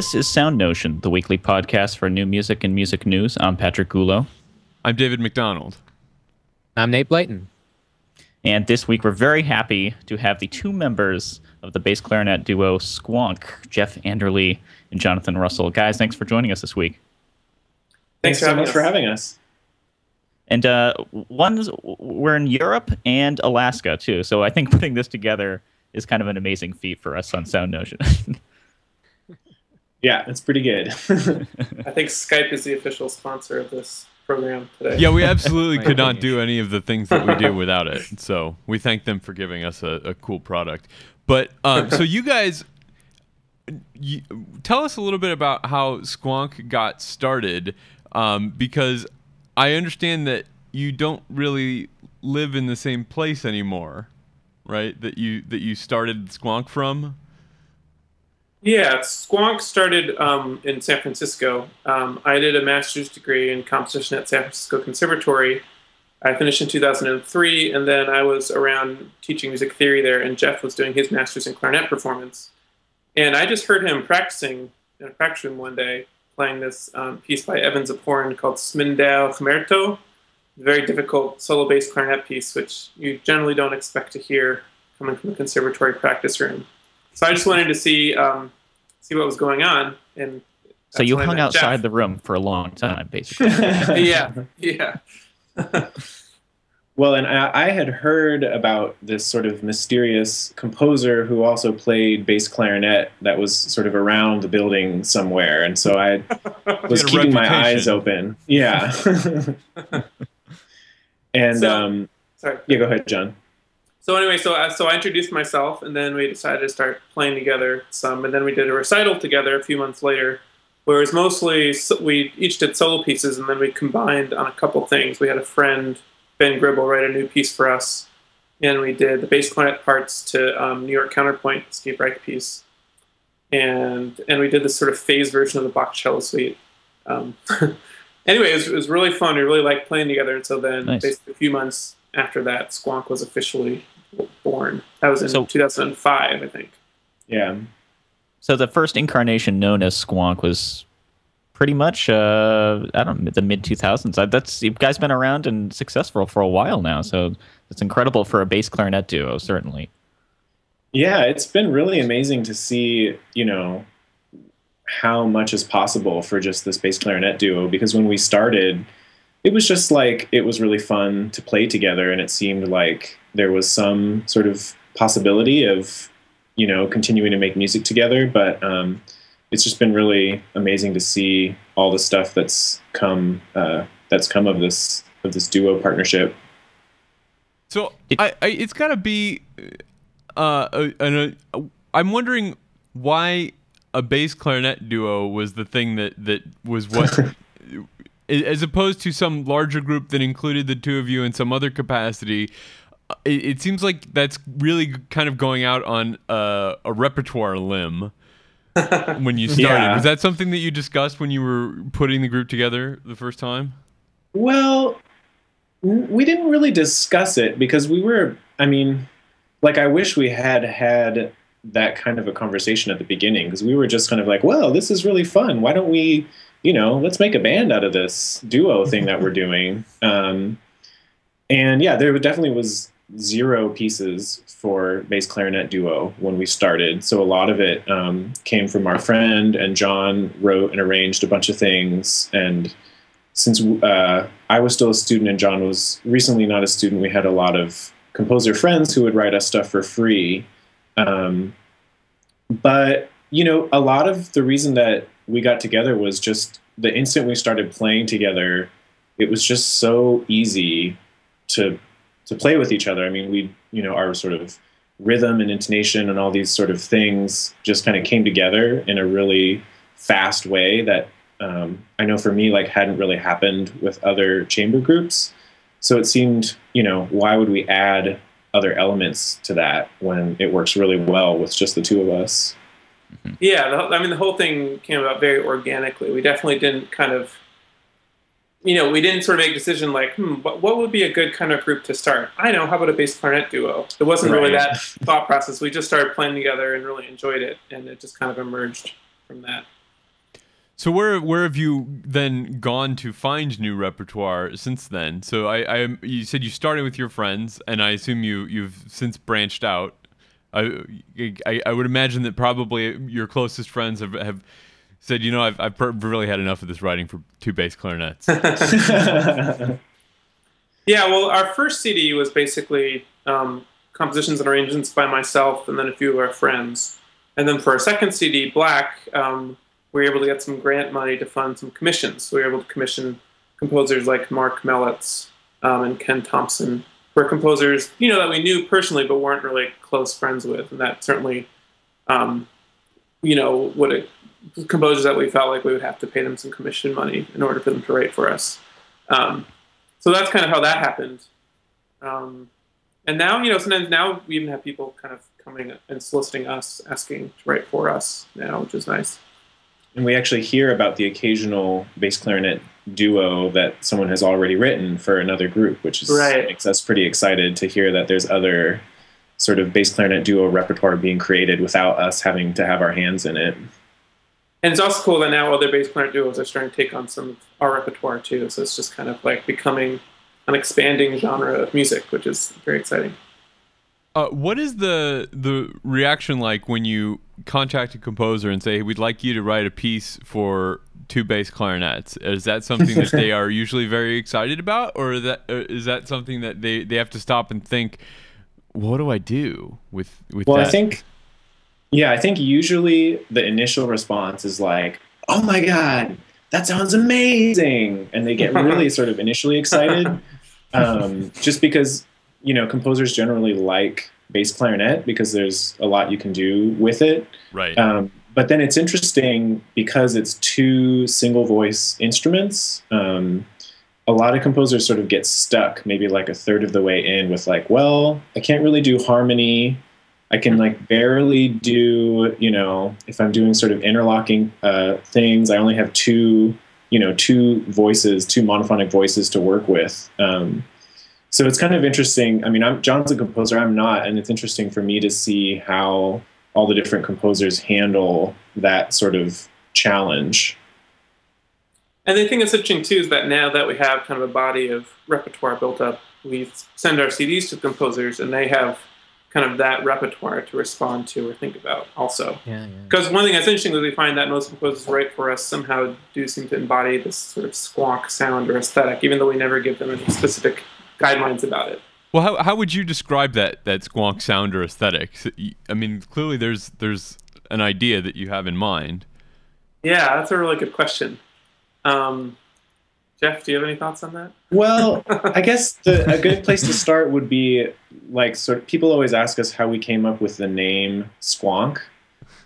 This is Sound Notion, the weekly podcast for new music and music news. I'm Patrick Gulo. I'm David McDonald. I'm Nate Blayton. And this week we're very happy to have the two members of the bass clarinet duo Sqwonk, Jeff Anderle and Jonathan Russell. Guys, thanks for joining us this week. Thanks, Thanks so much us. for having us. And uh, one's we're in Europe and Alaska too, so I think putting this together is kind of an amazing feat for us on Sound Notion. Yeah, it's pretty good. I think Skype is the official sponsor of this program today. Yeah, we absolutely could not do any of the things that we do without it. So we thank them for giving us a, a cool product. But um, so you guys, you, tell us a little bit about how Sqwonk got started, um, because I understand that you don't really live in the same place anymore, right? That you that you started Sqwonk from. Yeah, Sqwonk started um, in San Francisco. Um, I did a master's degree in composition at San Francisco Conservatory. I finished in 2003, and then I was around teaching music theory there, and Jeff was doing his master's in clarinet performance. And I just heard him practicing in a practice room one day, playing this um, piece by Evan Ziporyn called Tsmindao Ghmerto, a very difficult solo bass clarinet piece, which you generally don't expect to hear coming from a conservatory practice room. So I just wanted to see um, see what was going on, and so you hung outside Jeff. the room for a long time, basically. yeah, yeah. well, and I, I had heard about this sort of mysterious composer who also played bass clarinet that was sort of around the building somewhere, and so I was He had a keeping my eyes open. Yeah. and So- um, Sorry. yeah, go ahead, John. So anyway, so uh, so I introduced myself, and then we decided to start playing together some, and then we did a recital together a few months later. Whereas mostly so- we each did solo pieces, and then we combined on a couple things. We had a friend Ben Gribble write a new piece for us, and we did the bass clarinet parts to um, New York Counterpoint a Steve Reich piece, and and we did this sort of phased version of the Bach cello suite. Um, anyway, it was, it was really fun. We really liked playing together, and so then Nice. basically a few months after that, Sqwonk was officially born. That was in So- 2005, I think. Yeah. So the first incarnation known as Sqwonk was pretty much uh, I don't know, the mid 2000s. That's you guys been around and successful for a while now, so it's incredible for a bass clarinet duo, certainly. Yeah, it's been really amazing to see, you know, how much is possible for just this bass clarinet duo because when we started, it was just like it was really fun to play together and it seemed like there was some sort of possibility of, you know, continuing to make music together, but um it's just been really amazing to see all the stuff that's come uh, that's come of this of this duo partnership. So It- I, I, it's got to be. Uh, a, an, a, I'm wondering why a bass clarinet duo was the thing that that was what, as opposed to some larger group that included the two of you in some other capacity. uh, It, it seems like that's really kind of going out on uh, a repertoire limb when you started. Yeah. Was that something that you discussed when you were putting the group together the first time? Well, we didn't really discuss it because we were, I mean, like, I wish we had had that kind of a conversation at the beginning because we were just kind of like, well, this is really fun. Why don't we, you know, let's make a band out of this duo thing that we're doing. Um, and yeah, there definitely was zero pieces for bass clarinet duo when we started. So a lot of it um, came from our friend, and John wrote and arranged a bunch of things. And since uh, I was still a student and John was recently not a student, we had a lot of composer friends who would write us stuff for free. Um, but you know, a lot of the reason that we got together was just the instant we started playing together. It was just so easy to to play with each other. I mean, we you know our sort of rhythm and intonation and all these sort of things just kind of came together in a really fast way that um, I know for me like hadn't really happened with other chamber groups. So it seemed, you know, why would we add other elements to that when it works really well with just the two of us? Yeah, the, I mean, the whole thing came about very organically. We definitely didn't kind of, you know, we didn't sort of make a decision like, hmm, what, what would be a good kind of group to start? I know, how about a bass clarinet duo? It wasn't really that thought process. We just started playing together and really enjoyed it, and it just kind of emerged from that. So where where have you then gone to find new repertoire since then? So I, I you said you started with your friends, and I assume you you've since branched out. I, I, I would imagine that probably your closest friends have, have said, you know, I've I've really had enough of this writing for two bass clarinets. yeah, well, our first CD was basically um, compositions and arrangements by myself, and then a few of our friends. And then for our second CD, Black. Um, we were able to get some grant money to fund some commissions. So we were able to commission composers like Marc Mellits um, and Ken Thomson, who are composers you know that we knew personally but weren't really close friends with, and that certainly, um, you know, would have composers that we felt like we would have to pay them some commission money in order for them to write for us. Um, so that's kind of how that happened. Um, and now, you know, sometimes now we even have people kind of coming and soliciting us, asking to write for us now, which is nice and we actually hear about the occasional bass clarinet duo that someone has already written for another group, which is right. makes us pretty excited to hear that there's other sort of bass clarinet duo repertoire being created without us having to have our hands in it. And it's also cool that now other bass clarinet duos are starting to take on some of our repertoire too. So it's just kind of like becoming an expanding genre of music, which is very exciting. Uh, what is the the reaction like when you contact a composer and say, hey, "We'd like you to write a piece for two bass clarinets"? Is that something that they are usually very excited about, or is that is that something that they, they have to stop and think, "What do I do with with?" Well, that? I think, yeah, I think usually the initial response is like, "Oh my god, that sounds amazing," and they get really sort of initially excited, um, just because you know, composers generally like bass clarinet because there's a lot you can do with it. Right. Um, but then it's interesting because it's two single voice instruments. Um, a lot of composers sort of get stuck, maybe like a third of the way in, with like, well, I can't really do harmony. I can like barely do, you know, if I'm doing sort of interlocking uh, things, I only have two, you know, two voices, two monophonic voices to work with. Um, so it's kind of interesting. I mean, I'm, John's a composer, I'm not, and it's interesting for me to see how all the different composers handle that sort of challenge. And the thing that's interesting too is that now that we have kind of a body of repertoire built up, we send our CDs to composers, and they have kind of that repertoire to respond to or think about also. Yeah, Because yeah. one thing that's interesting is we find that most composers write for us somehow do seem to embody this sort of sqwonk sound or aesthetic, even though we never give them any specific guidelines about it. Well, how, how would you describe that that sqwonk sound or aesthetic? I mean, clearly there's there's an idea that you have in mind. Yeah, that's a really good question. Um, Jeff, do you have any thoughts on that? Well, I guess the, a good place to start would be like sort of people always ask us how we came up with the name Sqwonk,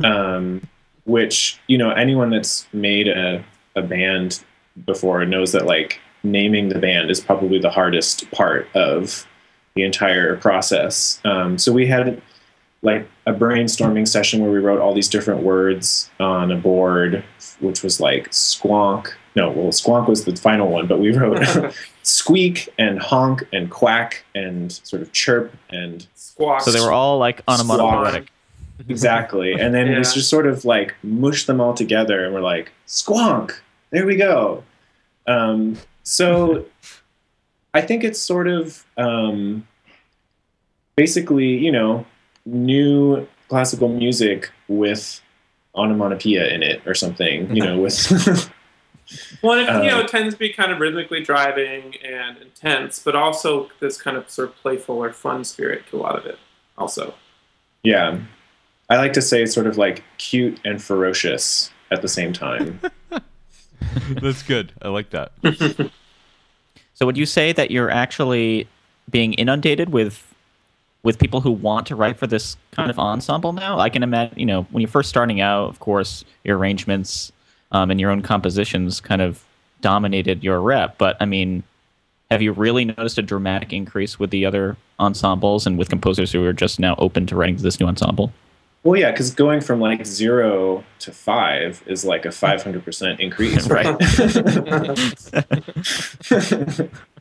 um, which you know anyone that's made a, a band before knows that like naming the band is probably the hardest part of the entire process. Um, so we had like a brainstorming session where we wrote all these different words on a board, which was like sqwonk. No, well, sqwonk was the final one, but we wrote squeak and honk and quack and sort of chirp and squawk. So they were all like onomatopoetic. Exactly. And then yeah. it was just sort of like mush them all together and we're like, sqwonk, there we go. Um, so I think it's sort of um, basically, you know, new classical music with onomatopoeia in it or something, you know, with. well, it, you know, it tends to be kind of rhythmically driving and intense, but also this kind of sort of playful or fun spirit to a lot of it, also. Yeah. I like to say it's sort of like cute and ferocious at the same time. That's good. I like that. so would you say that you're actually being inundated with with people who want to write for this kind of ensemble now? I can imagine, you know, when you're first starting out, of course, your arrangements um, and your own compositions kind of dominated your rep. But I mean, have you really noticed a dramatic increase with the other ensembles and with composers who are just now open to writing this new ensemble? Well, yeah, because going from like zero to five is like a 500% increase, right?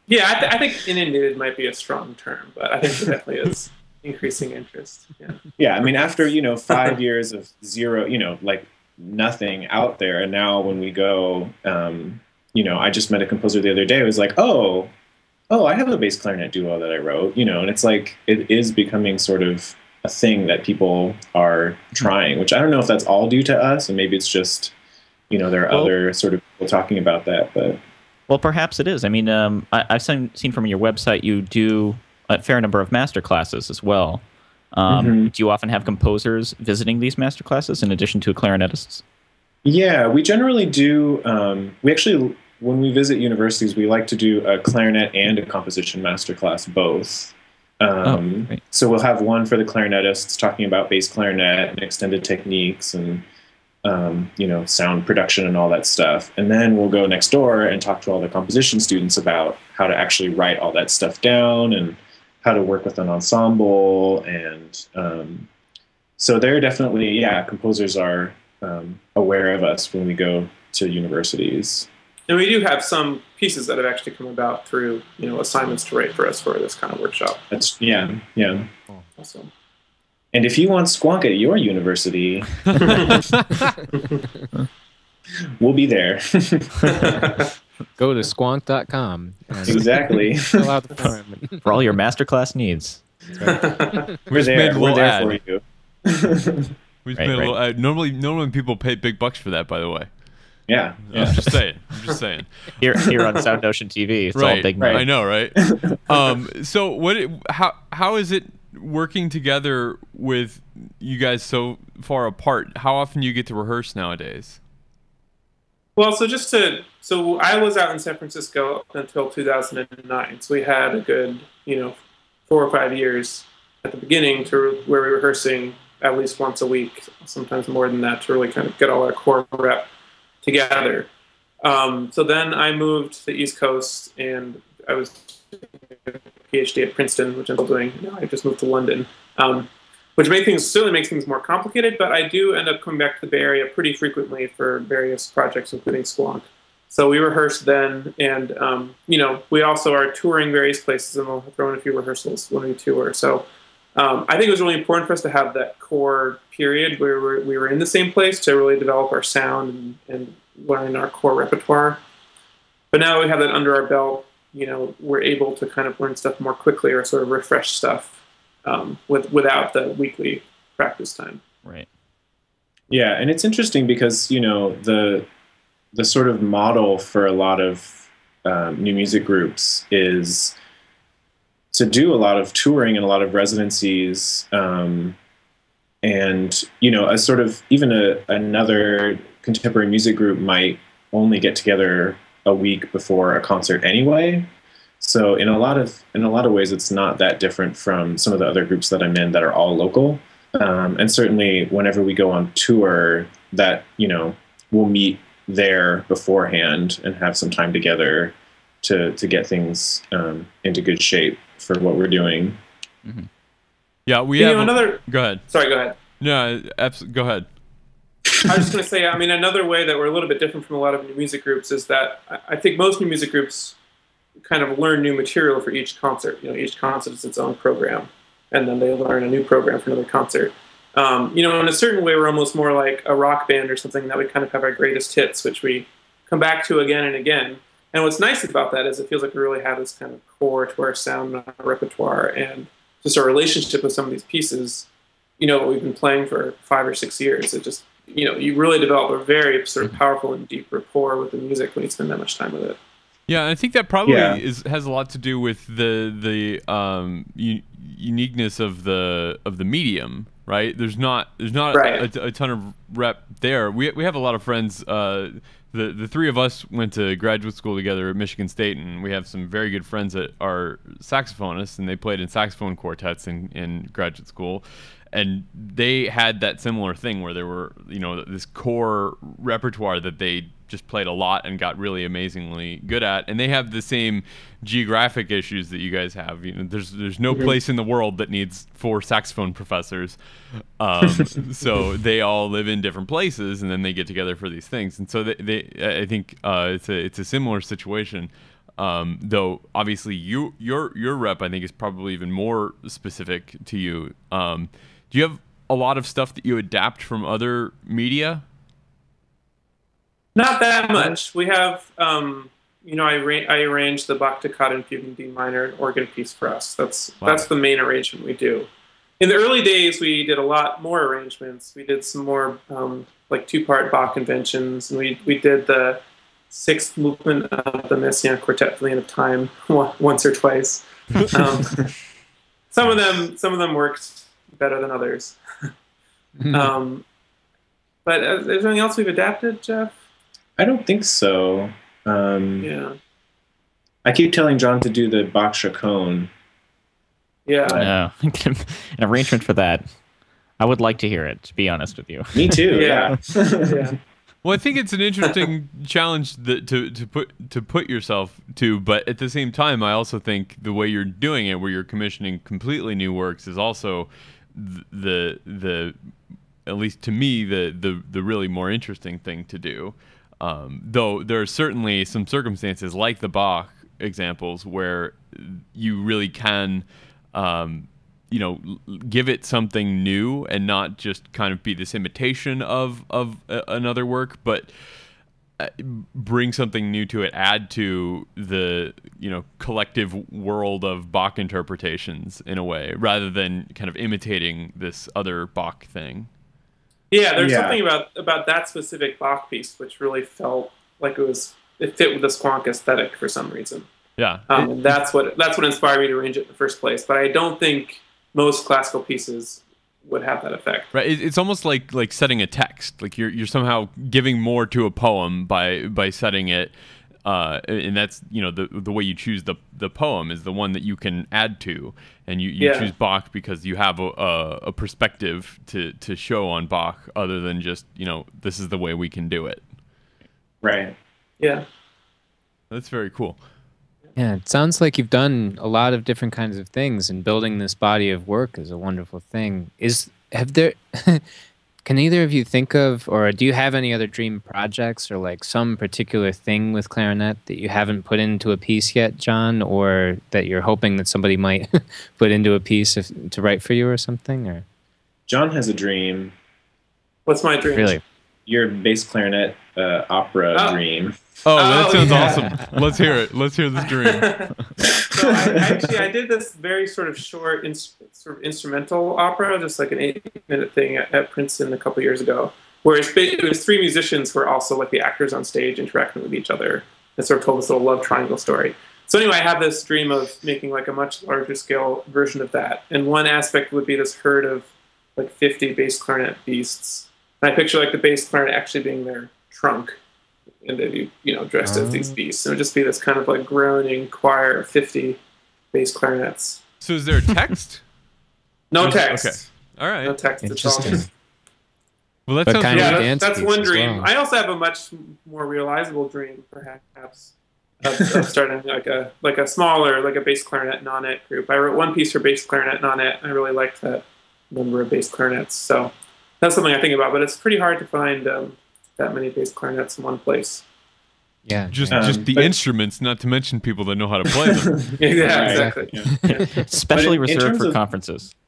yeah, I, th- I, think inundated might be a strong term, but I think it definitely is increasing interest. Yeah. Yeah, I mean, after, you know, five years of zero, you know, like nothing out there. And now when we go, um, you know, I just met a composer the other day. It was like, oh, oh, I have a bass clarinet duo that I wrote, you know, and it's like it is becoming sort of a thing that people are trying, which I don't know if that's all due to us, and maybe it's just, you know, there are well, other sort of people talking about that, but. Well, perhaps it is. I mean, um, I, have seen, seen from your website you do a fair number of master classes as well. Um, mm-hmm. Do you often have composers visiting these master classes in addition to clarinetists? Yeah, we generally do. Um, we actually, when we visit universities, we like to do a clarinet and a composition master class both. Um, oh, so we'll have one for the clarinetists talking about bass clarinet and extended techniques and um, you know sound production and all that stuff, and then we'll go next door and talk to all the composition students about how to actually write all that stuff down and how to work with an ensemble and um, so they're definitely yeah composers are um, aware of us when we go to universities and we do have some pieces that have actually come about through you know assignments to write for us for this kind of workshop that's yeah yeah awesome and if you want sqwonk at your university we'll be there Go to sqwonk.com. Exactly. Fill out the form. for all your masterclass needs. Right. We're there. We're there ad. for you. we right, made right. a little, uh, normally, normally people pay big bucks for that. By the way. Yeah. yeah. I'm just saying. I'm just saying. Here, here on Sound Notion TV, it's right. all big money. I know, right? um, so what? How how is it working together with you guys so far apart? How often do you get to rehearse nowadays? Well, so just to so I was out in San Francisco until 2009. So we had a good, you know, four or five years at the beginning to where we were rehearsing at least once a week, sometimes more than that, to really kind of get all our core rep together. Um, so then I moved to the East Coast, and I was PhD at Princeton, which I'm still doing. Now I just moved to London. Um, which makes things certainly makes things more complicated. But I do end up coming back to the Bay Area pretty frequently for various projects, including Sqwonk. So we rehearse then, and um, you know we also are touring various places, and we'll throw in a few rehearsals when we tour. So um, I think it was really important for us to have that core period where we were, we were in the same place to really develop our sound and, and learn our core repertoire. But now we have that under our belt, you know, we're able to kind of learn stuff more quickly or sort of refresh stuff um, with without the weekly practice time. Right. Yeah, and it's interesting because you know the the sort of model for a lot of um, new music groups is to do a lot of touring and a lot of residencies, um, and you know, a sort of even a another contemporary music group might only get together a week before a concert anyway. So in a lot of in a lot of ways, it's not that different from some of the other groups that I'm in that are all local. Um, and certainly, whenever we go on tour, that you know we'll meet there beforehand and have some time together to to get things um, into good shape for what we're doing. Mm-hmm. Yeah, we you have know, another. Go ahead. Sorry, go ahead. No, absolutely. Go ahead. I was just going to say, I mean, another way that we're a little bit different from a lot of new music groups is that I think most new music groups kind of learn new material for each concert. You know, each concert is its own program, and then they learn a new program for another concert. Um, you know, in a certain way, we're almost more like a rock band or something that we kind of have our greatest hits, which we come back to again and again. And what's nice about that is it feels like we really have this kind of core to our sound our repertoire and just our relationship with some of these pieces. You know, we've been playing for five or six years. It just, you know, you really develop a very sort of powerful and deep rapport with the music when you spend that much time with it. Yeah, I think that probably yeah. is has a lot to do with the the um, u- uniqueness of the of the medium, right? There's not there's not right. a, a, ton of rep there. We we have a lot of friends. Uh, the the three of us went to graduate school together at Michigan State, and we have some very good friends that are saxophonists, and they played in saxophone quartets in in graduate school. And they had that similar thing where there were you know this core repertoire that they just played a lot and got really amazingly good at and they have the same geographic issues that you guys have you know there's there's no mm-hmm. place in the world that needs four saxophone professors um, so they all live in different places and then they get together for these things and so they, they i think uh, it's a it's a similar situation um, though obviously you your your rep I think is probably even more specific to you. Um, do you have a lot of stuff that you adapt from other media? Not that much. We have, um, you know, I, ra- I arranged the Bach toccata and Fugue in D minor organ piece for us. That's Wow. that's the main arrangement we do. In the early days, we did a lot more arrangements. We did some more um, like two-part Bach inventions, and we we did the sixth movement of the Messiaen Quartet for the End of Time once or twice. Um, some of them some of them worked better than others. um, but uh, is there anything else we've adapted, Jeff? I don't think so. Um, Yeah. I keep telling John to do the Bach Chaconne. Yeah. No, an arrangement for that. I would like to hear it. To be honest with you. Me too. Yeah. yeah. yeah. Well, I think it's an interesting challenge that, to to put to put yourself to, but at the same time, I also think the way you're doing it, where you're commissioning completely new works, is also th- the the at least to me the the the really more interesting thing to do. Um, though there are certainly some circumstances like the Bach examples where you really can. Um, you know give it something new and not just kind of be this imitation of of uh, another work but uh, bring something new to it add to the you know collective world of bach interpretations in a way rather than kind of imitating this other bach thing Yeah, there's Yeah. something about about that specific Bach piece which really felt like it was it fit with the Sqwonk aesthetic for some reason. yeah Um, and that's what that's what inspired me to arrange it in the first place. But I don't think most classical pieces would have that effect. Right. It's almost like like setting a text. Like you're you're somehow giving more to a poem by by setting it. Uh, and that's you know the the way you choose the the poem is the one that you can add to, and you, you Yeah. choose Bach because you have a, a a perspective to to show on Bach other than just you know this is the way we can do it. Right. Yeah. That's very cool. Yeah, it sounds like you've done a lot of different kinds of things, and building this body of work is a wonderful thing. Is have there? can either of you think of, or do you have any other dream projects, or like some particular thing with clarinet that you haven't put into a piece yet, John, or that you're hoping that somebody might put into a piece if, to write for you, or something? Or John has a dream. What's my dream? really? Your bass clarinet uh, opera Oh. dream. Oh, that Oh, sounds yeah. awesome. Let's hear it. Let's hear this dream. so I, actually, I did this very sort of short, ins- sort of instrumental opera, just like an eight-minute thing at, at Princeton a couple years ago, where it's, ba- it was three musicians who were also like the actors on stage interacting with each other. and sort of told this little love triangle story. So anyway, I have this dream of making like a much larger scale version of that, and one aspect would be this herd of like 50 bass clarinet beasts. And I picture like the bass clarinet actually being their trunk, and they'd be you know dressed as these beasts. And it would just be this kind of like groaning choir of 50 bass clarinets. So is there a text? No text. Okay. All right. No text. It's all Interesting. Well, that But sounds kind really of yeah, that's, that's one dream. well. I also have a much more realizable dream, perhaps, of, of starting like a like a smaller, like a bass clarinet nonet group. I wrote one piece for bass clarinet nonet. I really liked that number of bass clarinets, so that's something I think about. But it's pretty hard to find um, that many bass clarinets in one place. Yeah, just Um, just the but- instruments, not to mention people that know how to play them. Yeah, exactly. Yeah. Especially in- in reserved terms for of- conferences.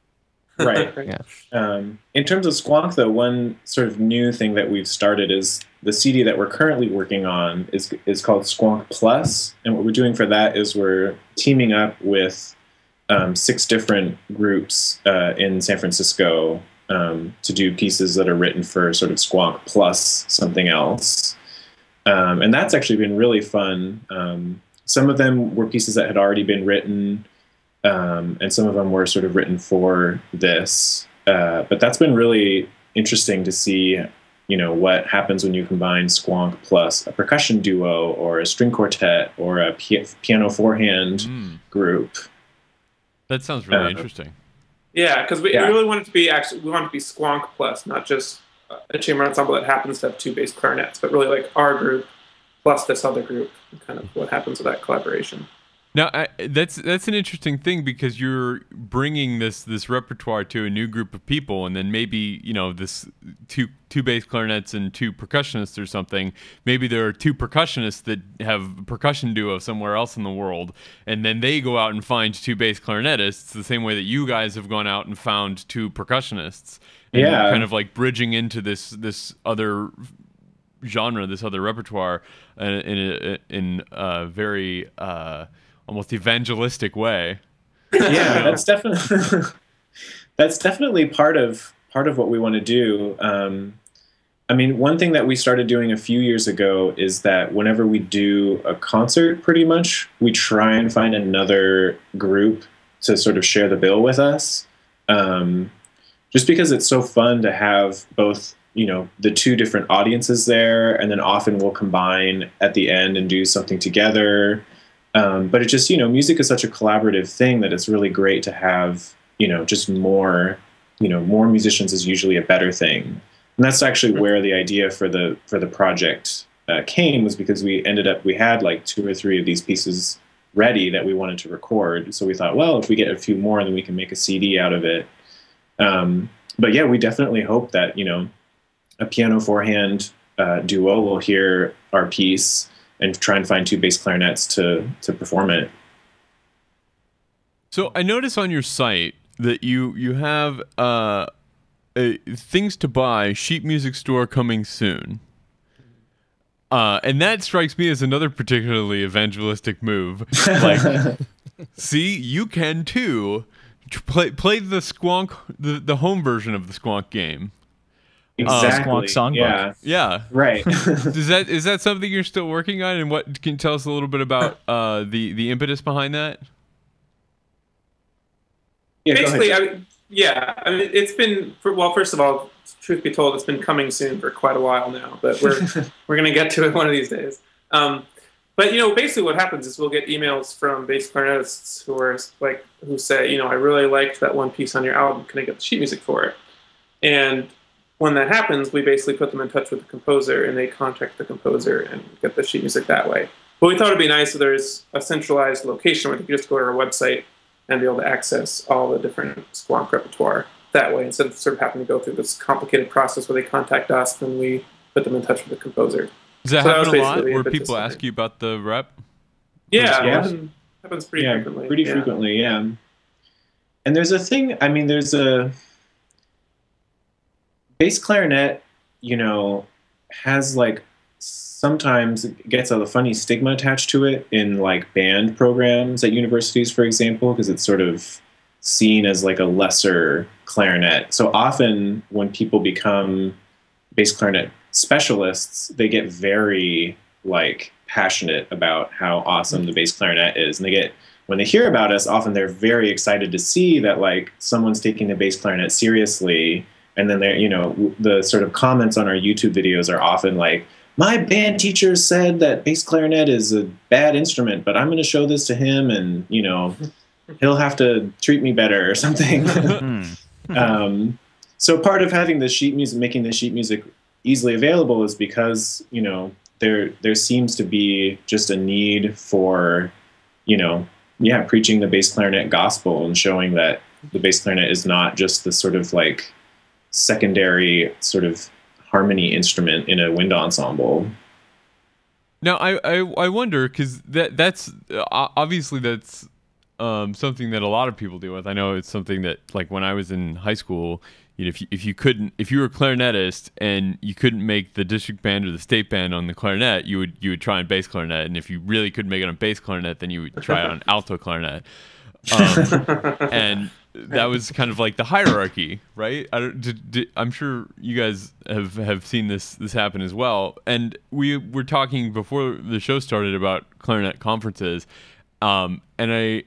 Right. Yeah. Um, in terms of Sqwonk, though, one sort of new thing that we've started is the CD that we're currently working on is is called Sqwonk Plus, and what we're doing for that is we're teaming up with um, six different groups uh, in San Francisco um, to do pieces that are written for sort of Sqwonk Plus something else, um, and that's actually been really fun. Um, some of them were pieces that had already been written um, and some of them were sort of written for this. Uh, but that's been really interesting to see, you know, what happens when you combine Sqwonk plus a percussion duo or a string quartet or a piano four-hand Mm, group. that sounds really Uh, interesting. Yeah, because we, Yeah. we really want it to be actually we want it to be Sqwonk plus, not just a chamber ensemble that happens to have two bass clarinets, but really like our group plus this other group, kind of what happens with that collaboration. Now I, that's that's an interesting thing because you're bringing this this repertoire to a new group of people, and then maybe you know this two two bass clarinets and two percussionists or something. Maybe there are two percussionists that have a percussion duo somewhere else in the world, and then they go out and find two bass clarinetists the same way that you guys have gone out and found two percussionists. And Yeah. kind of like bridging into this this other genre, this other repertoire, uh, in a, in a very uh, almost evangelistic way. Yeah, that's definitely that's definitely part of part of what we want to do. Um, I mean, one thing that we started doing a few years ago is that whenever we do a concert, pretty much, we try and find another group to sort of share the bill with us. Um, just because it's so fun to have both, you know, the two different audiences there, and then often we'll combine at the end and do something together. Um, but it just, you know, music is such a collaborative thing that it's really great to have, you know, just more, you know, more musicians is usually a better thing. And that's actually where the idea for the for the project uh, came was because we ended up we had like two or three of these pieces ready that we wanted to record. So we thought well if we get a few more then we can make a cd out of it. Um, but yeah we definitely hope that you know a piano four hand uh, duo will hear our piece and try and find two bass clarinets to to perform it so i notice on your site that you you have uh uh, things to buy sheet music store coming soon. Uh, and that strikes me as another particularly evangelistic move. Like, see, you can too. Play play the Sqwonk the, the home version of the Sqwonk game. Exactly. Uh, Sqwonk songbook. Yeah. Yeah. Right. is that is that something you're still working on? And what can you tell us a little bit about uh, the the impetus behind that? Yeah, Basically, I mean, yeah, I mean, it's been for, well. First of all, truth be told, it's been coming soon for quite a while now, but we're we're gonna get to it one of these days. Um, but you know, basically, what happens is we'll get emails from bass clarinetists who are like, who say, you know, I really liked that one piece on your album. Can I get the sheet music for it? And when that happens, we basically put them in touch with the composer, and they contact the composer and get the sheet music that way. But we thought it'd be nice if there's a centralized location where they could just go to our website and be able to access all the different Sqwonk repertoire that way instead of sort of having to go through this complicated process where they contact us and we put them in touch with the composer. Does that so happen that a lot where people ask you about the rep? Yeah, yeah. Happens, happens pretty yeah, frequently. Pretty yeah. frequently, yeah. And there's a thing, I mean, there's a bass clarinet, you know, has like sometimes gets a funny stigma attached to it in like band programs at universities, for example, because it's sort of seen as like a lesser clarinet. So often when people become bass clarinet specialists, they get very like passionate about how awesome the bass clarinet is. And they get when they hear about us, often they're very excited to see that like someone's taking the bass clarinet seriously. And then they're, you know, the sort of comments on our YouTube videos are often like, my band teacher said that bass clarinet is a bad instrument, but I'm going to show this to him, and you know, he'll have to treat me better or something. Hmm. um, so part of having the sheet music, making the sheet music easily available, is because you know there there seems to be just a need for, you know, yeah, preaching the bass clarinet gospel and showing that the bass clarinet is not just the sort of like secondary sort of harmony instrument in a wind ensemble. Now I I, I wonder because that that's uh, obviously that's um, something that a lot of people deal with. I know it's something that like when I was in high school, you know, if you, if you couldn't if you were a clarinetist and you couldn't make the district band or the state band on the clarinet, you would you would try on bass clarinet, and if you really couldn't make it on bass clarinet, then you would try on alto clarinet. Um, and that was kind of like the hierarchy, right? I am sure you guys have have seen this this happen as well. And we were talking before the show started about clarinet conferences, um, and I.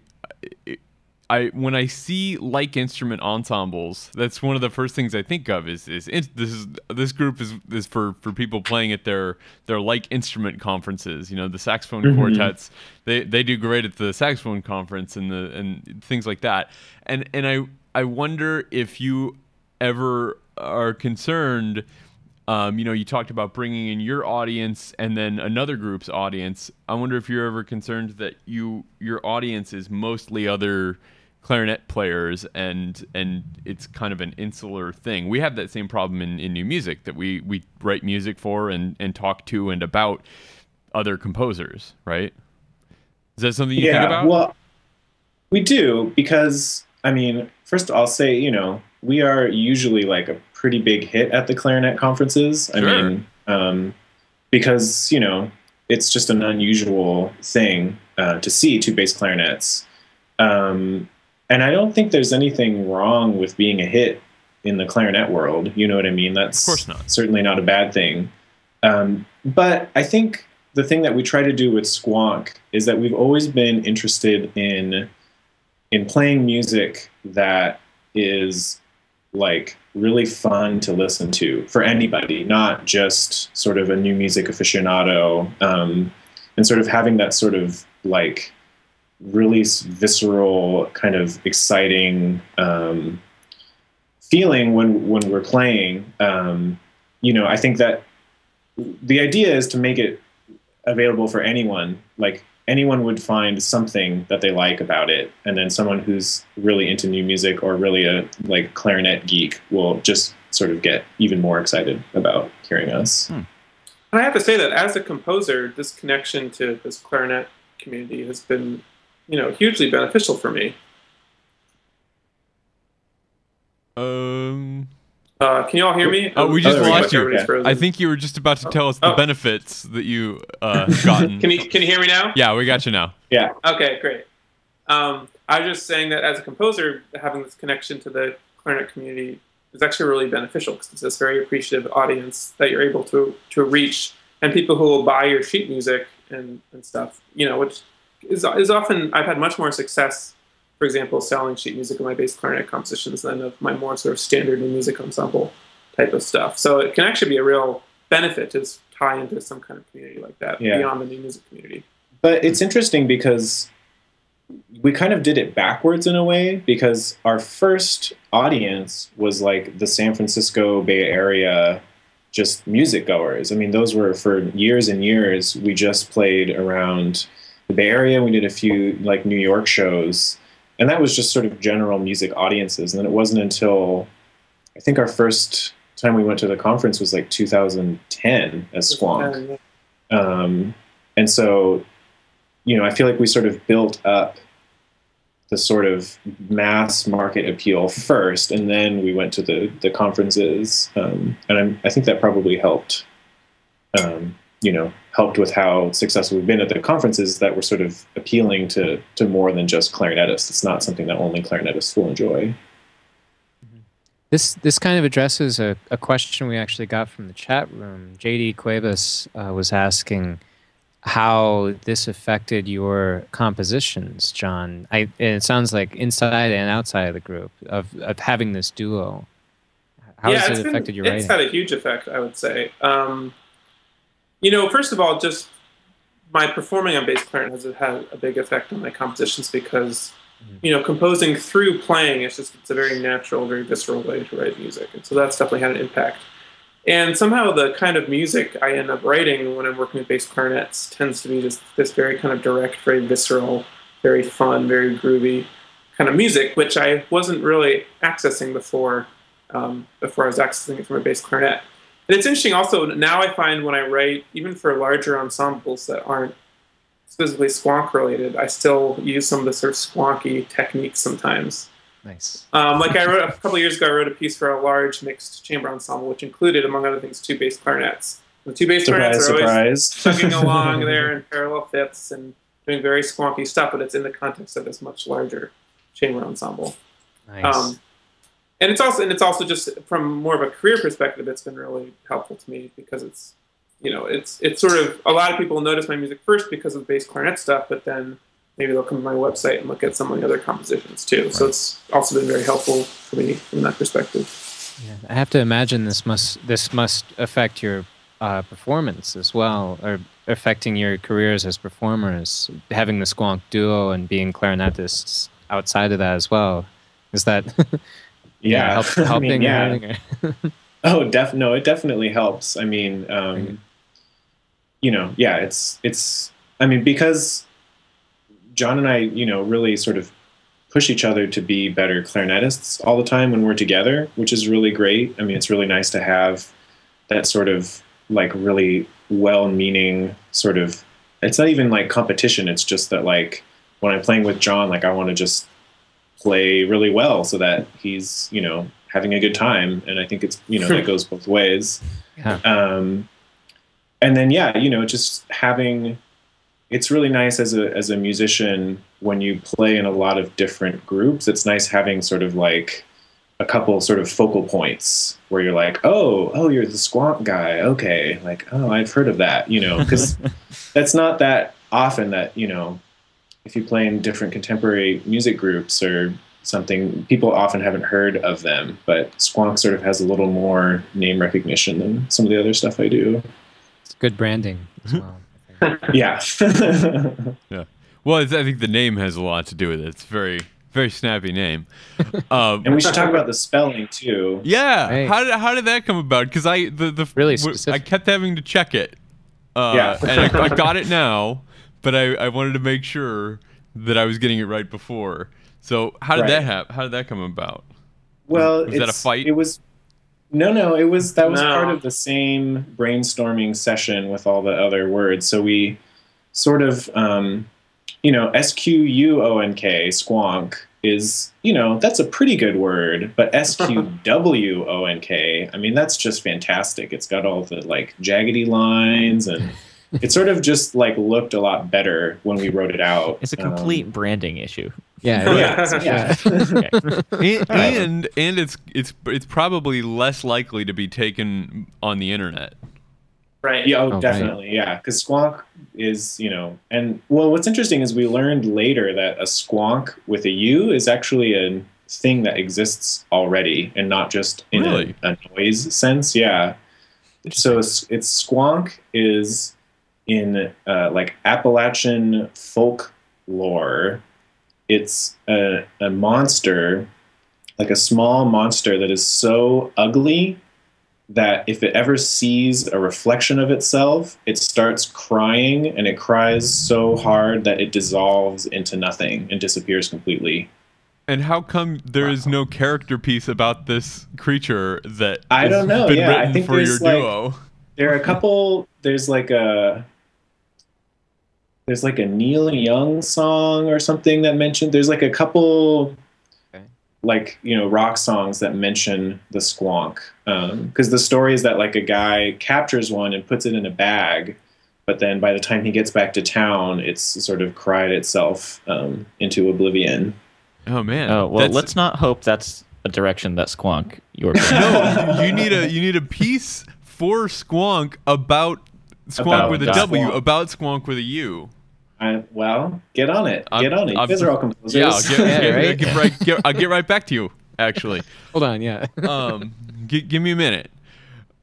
I when I see like instrument ensembles, that's one of the first things I think of is is this is this group is is for for people playing at their their like instrument conferences. You know, the saxophone mm-hmm. quartets they they do great at the saxophone conference and the and things like that. And and I I wonder if you ever are concerned. Um, you know, you talked about bringing in your audience and then another group's audience. I wonder if you're ever concerned that you your audience is mostly other clarinet players and and it's kind of an insular thing. We have that same problem in, in new music that we we write music for and and talk to and about other composers, right? Is that something you yeah, think about? Well, we do because I mean, first I'll say, you know, we are usually like a pretty big hit at the clarinet conferences. I mean, um, because you know it's just an unusual thing uh, to see two bass clarinets. Um, and I don't think there's anything wrong with being a hit in the clarinet world. You know what I mean? That's Of course not. certainly not a bad thing. Um, but I think the thing that we try to do with Sqwonk is that we've always been interested in in playing music that is like really fun to listen to for anybody, not just sort of a new music aficionado, um, and sort of having that sort of like really visceral, kind of exciting um, feeling when when we're playing. Um, you know, I think that the idea is to make it available for anyone. Like anyone would find something that they like about it, and then someone who's really into new music or really a like clarinet geek will just sort of get even more excited about hearing us. And I have to say that as a composer, this connection to this clarinet community has been, you know, hugely beneficial for me. Um, Uh, can you all hear me? Oh, we just It looks lost you. Yeah. I think you were just about to tell us the Oh. benefits that you uh, gotten. Can you can you hear me now? yeah, we got you now. Yeah, Okay, great. Um, I was just saying that as a composer, having this connection to the clarinet community is actually really beneficial because it's this very appreciative audience that you're able to to reach, and people who will buy your sheet music and, and stuff. You know, which is is often I've had much more success, for example, selling sheet music of my bass clarinet compositions than of my more sort of standard new music ensemble type of stuff. So it can actually be a real benefit to tie into some kind of community like that Yeah. beyond the new music community. but it's interesting because we kind of did it backwards in a way because our first audience was like the San Francisco Bay Area just music goers. I mean, those were for years and years. We just played around the Bay Area. We did a few like New York shows, and that was just sort of general music audiences. And then it wasn't until I think our first time we went to the conference was like 2010 as Sqwonk. Um, and so, you know, I feel like we sort of built up the sort of mass market appeal first, and then we went to the the conferences, um, and I'm, I think that probably helped. Um, you know, helped with how successful we've been at the conferences that we're sort of appealing to to more than just clarinetists. It's not something that only clarinetists will enjoy. This this kind of addresses a, a question we actually got from the chat room. JD Cuevas uh, was asking how this affected your compositions, John. I and it sounds like inside and outside of the group of, of having this duo. How yeah, has it's it been- affected your It's writing? It's had a huge effect, I would say. Um, you know, first of all, just my performing on bass clarinet has had a big effect on my compositions because, Mm-hmm. you know, composing through playing it's just it's a very natural, very visceral way to write music, and so that's definitely had an impact. And somehow the kind of music I end up writing when I'm working with bass clarinets tends to be just this very kind of direct, very visceral, very fun, very groovy kind of music, which I wasn't really accessing before. Um, before I was accessing it from a bass clarinet. And it's interesting also now I find when I write, even for larger ensembles that aren't specifically sqwonk related, I still use some of the sort of sqwonky techniques sometimes. Nice. Um, like I wrote a couple of years ago, I wrote a piece for a large mixed chamber ensemble, which included, among other things, two bass clarinets. The two bass clarinets Surprise, are always surprise! chugging along there in parallel fifths and doing very sqwonky stuff, but it's in the context of this much larger chamber ensemble. Nice. Um, and it's also and it's also just from more of a career perspective, it's been really helpful to me because it's you know it's it's sort of a lot of people notice my music first because of bass clarinet stuff, but then maybe they'll come to my website and look at some of the other compositions too. So it's also been very helpful for me from that perspective. Yeah, I have to imagine this must this must affect your uh, performance as well, or affecting your careers as performers. Having the Sqwonk duo and being clarinetists outside of that as well. Is that yeah, help, I helping? mean, yeah. Oh, def no, it definitely helps. I mean, um, you know, yeah, it's it's. I mean, because John and I, you know, really sort of push each other to be better clarinetists all the time when we're together, which is really great. I mean, it's really nice to have that sort of like really well-meaning sort of. It's not even like competition. It's just that like when I'm playing with John, like I want to just play really well so that he's you know having a good time and i think it's you know that goes both ways Yeah. um and then yeah, you know, just having it's really nice as a as a musician when you play in a lot of different groups. It's nice having sort of like a couple sort of focal points where you're like, oh, oh, you're the Sqwonk guy. Okay, like, oh, I've heard of that. You know, because that's not that often that you know, if you play in different contemporary music groups or something, people often haven't heard of them. But Sqwonk sort of has a little more name recognition than some of the other stuff I do. It's good branding as well. yeah. yeah. Well, I think the name has a lot to do with it. It's very, very snappy name. Um, and we should talk about the spelling too. Yeah. Right. How did how did that come about? Because I the the really specific. I kept having to check it. Uh, yeah. and I, I, got it now, but I, I wanted to make sure that I was getting it right before. So how did right. that happen? How did that come about? Well, was that a fight? It was no, no, it was that was no. part of the same brainstorming session with all the other words. So we sort of, um, you know, S Q U O N K, squonk is, you know, that's a pretty good word, but S Q W O N K, I mean, that's just fantastic. It's got all the like jaggedy lines and it sort of just like looked a lot better when we wrote it out. It's a complete um, branding issue. Yeah, yeah, yeah. and, and and it's it's it's probably less likely to be taken on the internet. Right. Yeah, oh, oh definitely. Right. Yeah, because squonk is you know, and well, what's interesting is we learned later that a squonk with a U is actually a thing that exists already, and not just in really? a, a noise sense. Yeah. So it's, it's squonk is in uh, like Appalachian folk lore it's a, a monster, like a small monster that is so ugly that if it ever sees a reflection of itself, it starts crying and it cries so hard that it dissolves into nothing and disappears completely. And how come there is no character piece about this creature that I don't know. yeah, I think for there's your like, duo? There are a couple. There's like a there's like a Neil Young song or something that mentioned. There's like a couple, okay. like you know, rock songs that mention the squonk. Because um, the story is that like a guy captures one and puts it in a bag, but then by the time he gets back to town, it's sort of cried itself um, into oblivion. Oh man! Oh well, that's... let's not hope that's a direction that Sqwonk your. no, you need a you need a piece for Sqwonk about squonk about with a W Sqwonk. about squonk with a U. I, well, get on it. Get on it. You guys are all composers. Yeah, I'll get, yeah, get, right? get, right, get, I'll get right back to you. Actually, hold on. Yeah. um, g- give me a minute.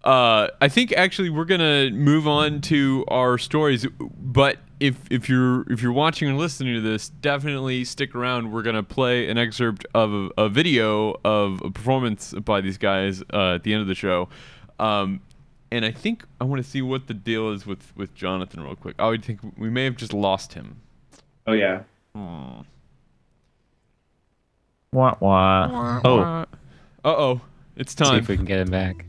Uh, I think actually we're gonna move on to our stories, but if if you're if you're watching and listening to this, definitely stick around. We're gonna play an excerpt of a, a video of a performance by these guys uh, at the end of the show. Um, and I think I want to see what the deal is with with Jonathan real quick. I would think we may have just lost him. Oh yeah. Hmm. Wah wah. Oh. Uh oh. It's time. See if we can get him back.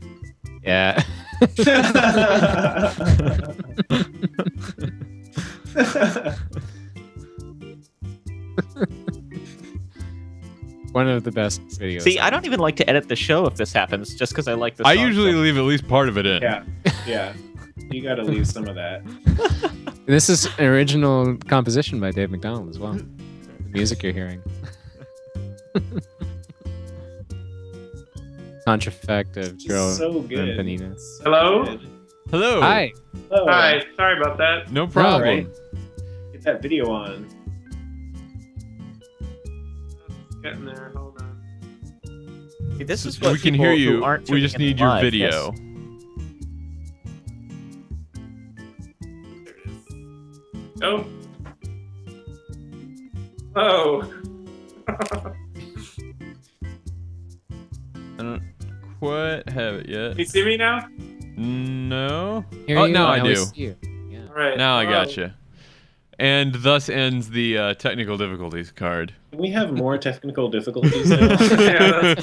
Yeah. One of the best videos. See, I don't even like to edit the show if this happens, just because I like the. I usually leave at least part of it in. Yeah, yeah. You got to leave some of that. this is an original composition by Dave McDonald as well. The music you're hearing. Contrafact of Joe so good. Hello. Hello. Hi. Hello. Hi. Sorry about that. No problem. No, right? Get that video on getting there. Hold on. See, this is what we can hear you. We just need your video. Yes. Oh. Oh. I don't quite have it yet. Can You see me now? No. Here oh, you, now I do. Yeah. All right. Now I got you. And thus ends the uh, technical difficulties card. we have more technical difficulties? I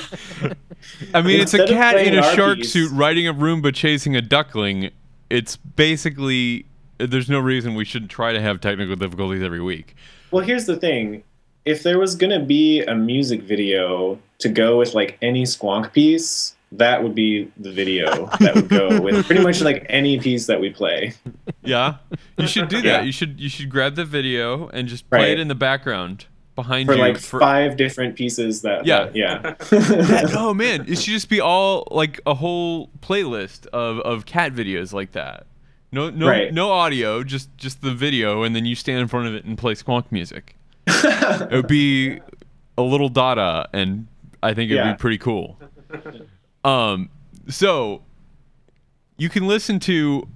mean, it's a cat in a shark suit riding a Roomba chasing a duckling. It's basically there's no reason we shouldn't try to have technical difficulties every week. Well, here's the thing: if there was gonna be a music video to go with like any Sqwonk piece, that would be the video that would go with pretty much like any piece that we play. Yeah, you should do that. Yeah. You should you should grab the video and just play it in the background behind For you. like for- five different pieces that Yeah. that- yeah. Yeah, oh man, it should just be all like a whole playlist of, of cat videos like that. No no Right. no audio, just just the video, and then you stand in front of it and play Sqwonk music. it would be a little data, and I think it'd Yeah. be pretty cool. Um, so you can listen to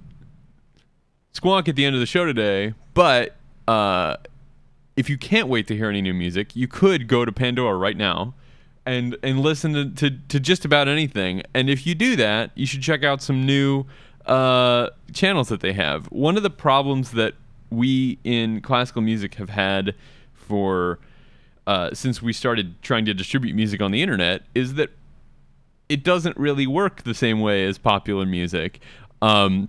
Sqwonk at the end of the show today, but uh, if you can't wait to hear any new music, you could go to Pandora right now and and listen to, to, to just about anything. And if you do that, you should check out some new uh, channels that they have. One of the problems that we in classical music have had for uh, since we started trying to distribute music on the internet is that it doesn't really work the same way as popular music. Um,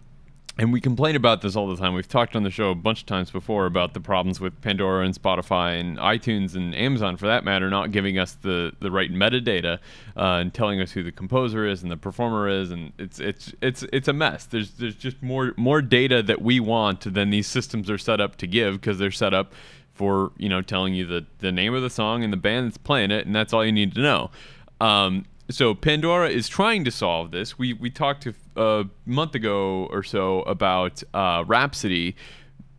and we complain about this all the time. We've talked on the show a bunch of times before about the problems with Pandora and Spotify and iTunes and Amazon, for that matter, not giving us the, the right metadata uh, and telling us who the composer is and the performer is, and it's it's it's it's a mess. There's there's just more more data that we want than these systems are set up to give because they're set up for you know telling you the the name of the song and the band that's playing it, and that's all you need to know. Um, so Pandora is trying to solve this. We we talked a month ago or so about uh, Rhapsody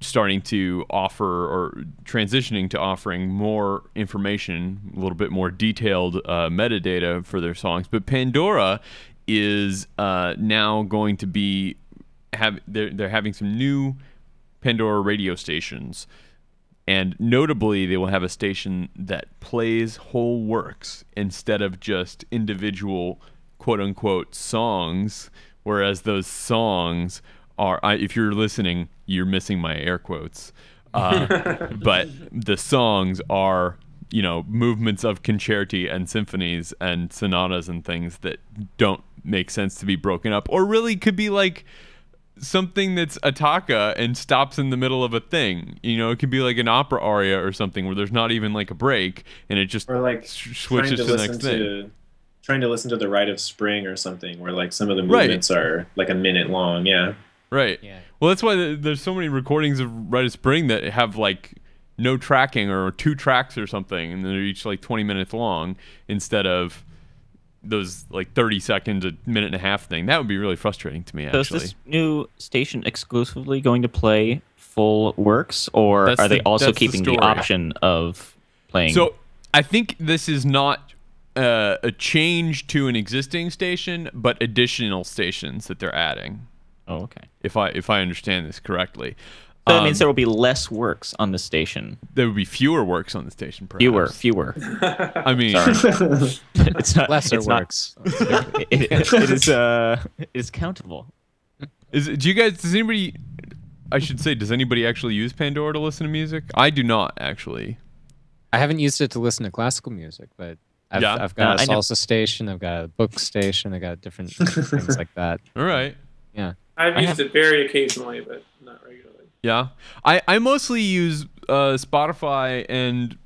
starting to offer or transitioning to offering more information, a little bit more detailed uh, metadata for their songs. But Pandora is uh, now going to be have they're they're having some new Pandora radio stations and notably they will have a station that plays whole works instead of just individual quote unquote songs whereas those songs are I, if you're listening you're missing my air quotes. Uh, but the songs are you know movements of concerti and symphonies and sonatas and things that don't make sense to be broken up or really could be like something that's attacca and stops in the middle of a thing. You know, it could be like an opera aria or something where there's not even like a break and it just or like trying switches to to the listen next thing. to trying to listen to the Rite of Spring or something, where like some of the Right. movements are like a minute long. Yeah. Right. Yeah. Well, that's why there's so many recordings of Rite of Spring that have like no tracking or two tracks or something, and they're each like 20 minutes long instead of those like 30 seconds, a minute and a half thing. That would be really frustrating to me, So is this new station exclusively going to play full works, or That's are they also that's the keeping the, option of playing? So I think this is not uh, a change to an existing station, but additional stations that they're adding. oh, okay. If I if I understand this correctly, So that Um, means there will be less works on the station. there will be fewer works on the station. Perhaps. Fewer, fewer. I mean, it's not Lesser it's not- works. it, it- it is uh, it is countable. is do you guys? Does anybody? I should say, does anybody actually use Pandora to listen to music? I do not actually. I haven't used it to listen to classical music, but I've, Yeah. I've got Uh, a I know- salsa station, I've got a book station, I've got different things like that. All right. Yeah. I've I used it very occasionally, but not regularly. Yeah, I, I mostly use uh, Spotify and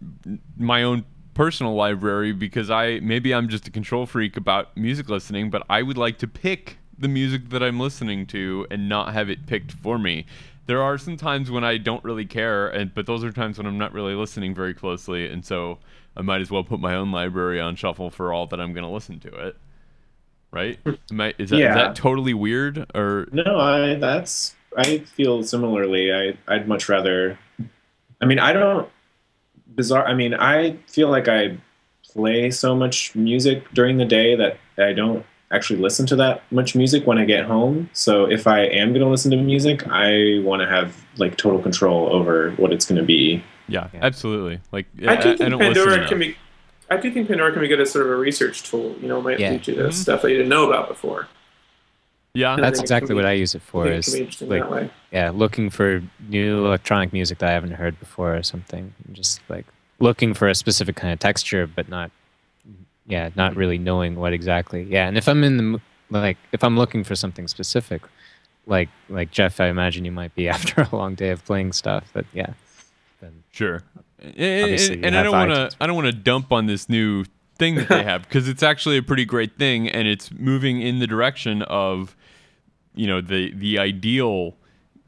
my own personal library because I maybe I'm just a control freak about music listening, but I would like to pick the music that I'm listening to and not have it picked for me. There are some times when I don't really care, and but those are times when I'm not really listening very closely, and so I might as well put my own library on shuffle for all that I'm going to listen to it. Right? I, is, that, is Yeah. that totally weird or No, I that's I feel similarly. I I'd much rather. I mean, I don't. Bizarre. I mean, I feel like I play so much music during the day that I don't actually listen to that much music when I get home. So if I am going to listen to music, I want to have like total control over what it's going to be. Yeah, Yeah. absolutely. Like I I, do I think don't Pandora can be. I do think Pandora can be good as sort of a research tool. You know, might Yeah. lead you to Mhm. stuff that you didn't know about before. Yeah, I That's exactly can what I use it for Is it is can be interesting like yeah, looking for new electronic music that I haven't heard before or something. Just like looking for a specific kind of texture, but not, yeah, not really knowing what exactly. Yeah, and if I'm in the like, if I'm looking for something specific, like like Jeff, I imagine you might be after a long day of playing stuff. But yeah, then sure. And, and- I don't want to. I don't want to dump on this new thing that they have because it's actually a pretty great thing and it's moving in the direction of you know the the ideal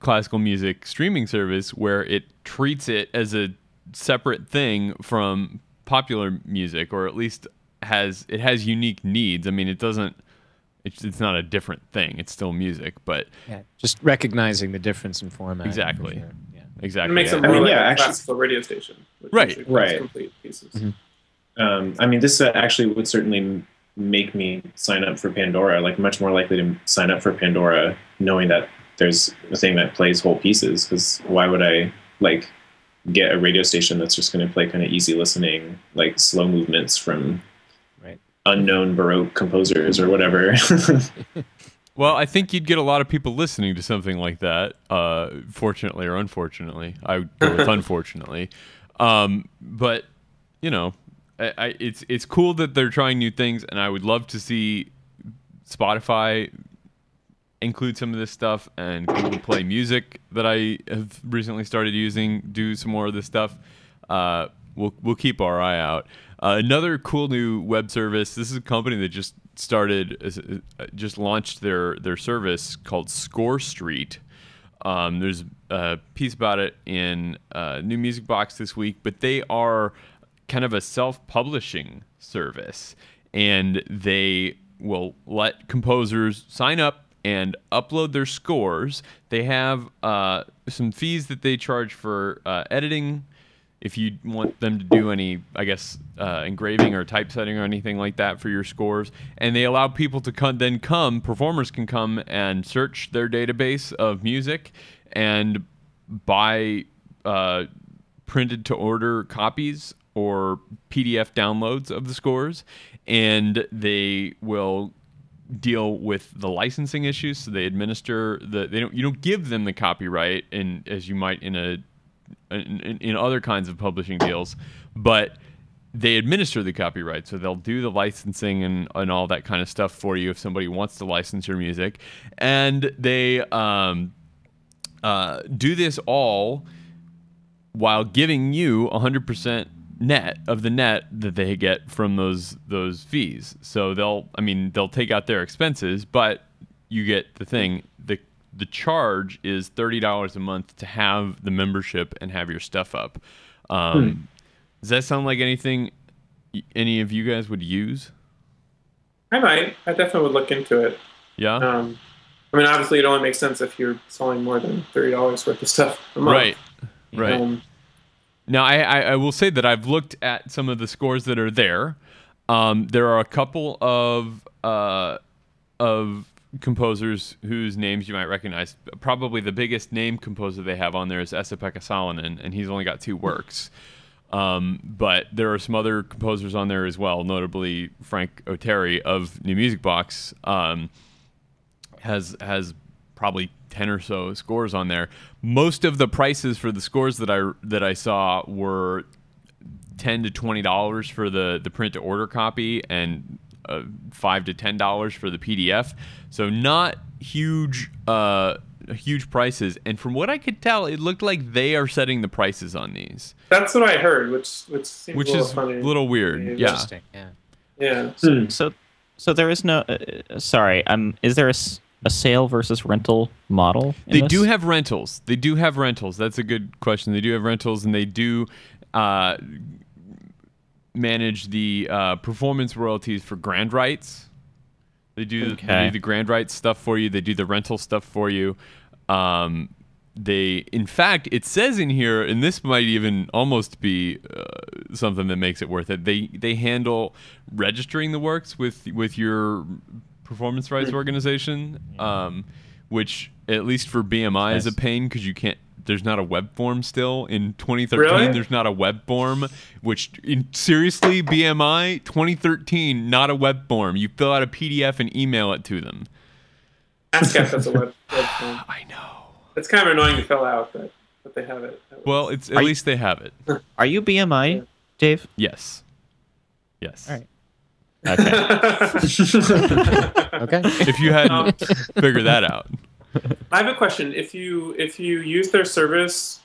classical music streaming service where it treats it as a separate thing from popular music or at least has it has unique needs i mean it doesn't it's, it's not a different thing it's still music but Yeah, just recognizing the difference in format. Exactly. sure, Yeah. exactly It makes yeah. it I mean, like yeah, a actually- classical radio station. which Right. Right. Complete pieces. Mhm. Um, I mean, this uh, actually would certainly m- make me sign up for Pandora. Like, much more likely to sign up for Pandora, knowing that there's a thing that plays whole pieces. Because why would I like get a radio station that's just going to play kind of easy listening, like slow movements from Right. unknown Baroque composers or whatever? Well, I think you'd get a lot of people listening to something like that. Uh, fortunately or unfortunately, I would go with unfortunately. Um, but you know, I, I, it's it's cool that they're trying new things, and I would love to see Spotify include some of this stuff and Google Play Music that I have recently started using do some more of this stuff. Uh, we'll we'll keep our eye out. Uh, another cool new web service. This is a company that just started, uh, just launched their their service called ScoreStreet. Um, there's a piece about it in uh, NewMusicBox this week, but they are kind of a self-publishing service, and they will let composers sign up and upload their scores. They have uh, some fees that they charge for uh, editing. If you want them to do any, I guess, uh, engraving or typesetting or anything like that for your scores, and they allow people to come, then come, performers can come and search their database of music and buy uh, printed to order copies or PDF downloads of the scores, and they will deal with the licensing issues. So they administer the they don't you don't give them the copyright, and as you might in a in, in other kinds of publishing deals, but they administer the copyright. So they'll do the licensing and, and all that kind of stuff for you if somebody wants to license your music. And they um, uh, do this all while giving you 100% net of the net that they get from those those fees. So they'll I mean they'll take out their expenses, but you get the thing the the charge is $30 a month to have the membership and have your stuff up. Um, Does that sound like anything any of you guys would use? I might. I definitely would look into it. Yeah. Um, I mean, obviously, it only makes sense if you're selling more than thirty dollars worth of stuff a month. right. Right. Um, Now, I, I, I will say that I've looked at some of the scores that are there. Um, there are a couple of uh, of composers whose names you might recognize. Probably the biggest name composer they have on there is Esa-Pekka Salonen, and he's only got two works. Um, but there are some other composers on there as well, notably Frank Oteri of NewMusicBox um, has has probably ten or so scores on there. Most of the prices for the scores that I that I saw were ten to twenty dollars for the the print to order copy and uh, five to ten dollars for the PDF. So not huge uh huge prices and from what I could tell it looked like they are setting the prices on these that's what I heard, which which seems which a little is funny. a little weird Yeah. yeah Yeah. yeah. Hmm. So, so there is no. Uh, sorry, um, is there a, s- a sale versus rental model? They this? do have rentals. They do have rentals. That's a good question. They do have rentals, and they do uh, manage the uh, performance royalties for grand rights. They do, they do the grand rights stuff for you. They do the rental stuff for you. Um, they, in fact, it says in here, and this might even almost be uh, something that makes it worth it. They they handle registering the works with with your performance rights organization, um, which at least for BMI is a pain because you can't. There's not a web form still in 2013. Really? There's not a web form, which in, seriously BMI 2013 not a web form. You fill out a PDF and email it to them. ASCAP has a web, web form. I know. It's kind of annoying to fill out, but but they have it. Well, it's at Are you- least they have it. Are you BMI, Dave? Yes. Yes. All right. Okay. Okay. If you hadn't Um, figured that out. I have a question. If you if you use their service,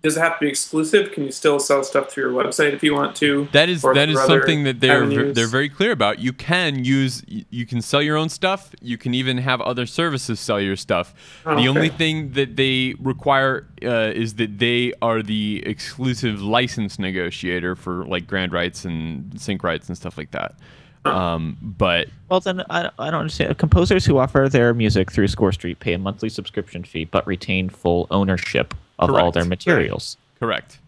does it have to be exclusive? Can you still sell stuff through your website if you want to? That is that is something that they're avenues? they're very clear about. You can use you can sell your own stuff. You can even have other services sell your stuff. Oh, the only thing that they require uh, is that they are the exclusive license negotiator for like grand rights and sync rights and stuff like that. Um, but Well, then I, I don't understand. Composers who offer their music through ScoreStreet pay a monthly subscription fee, but retain full ownership of all their materials. Correct.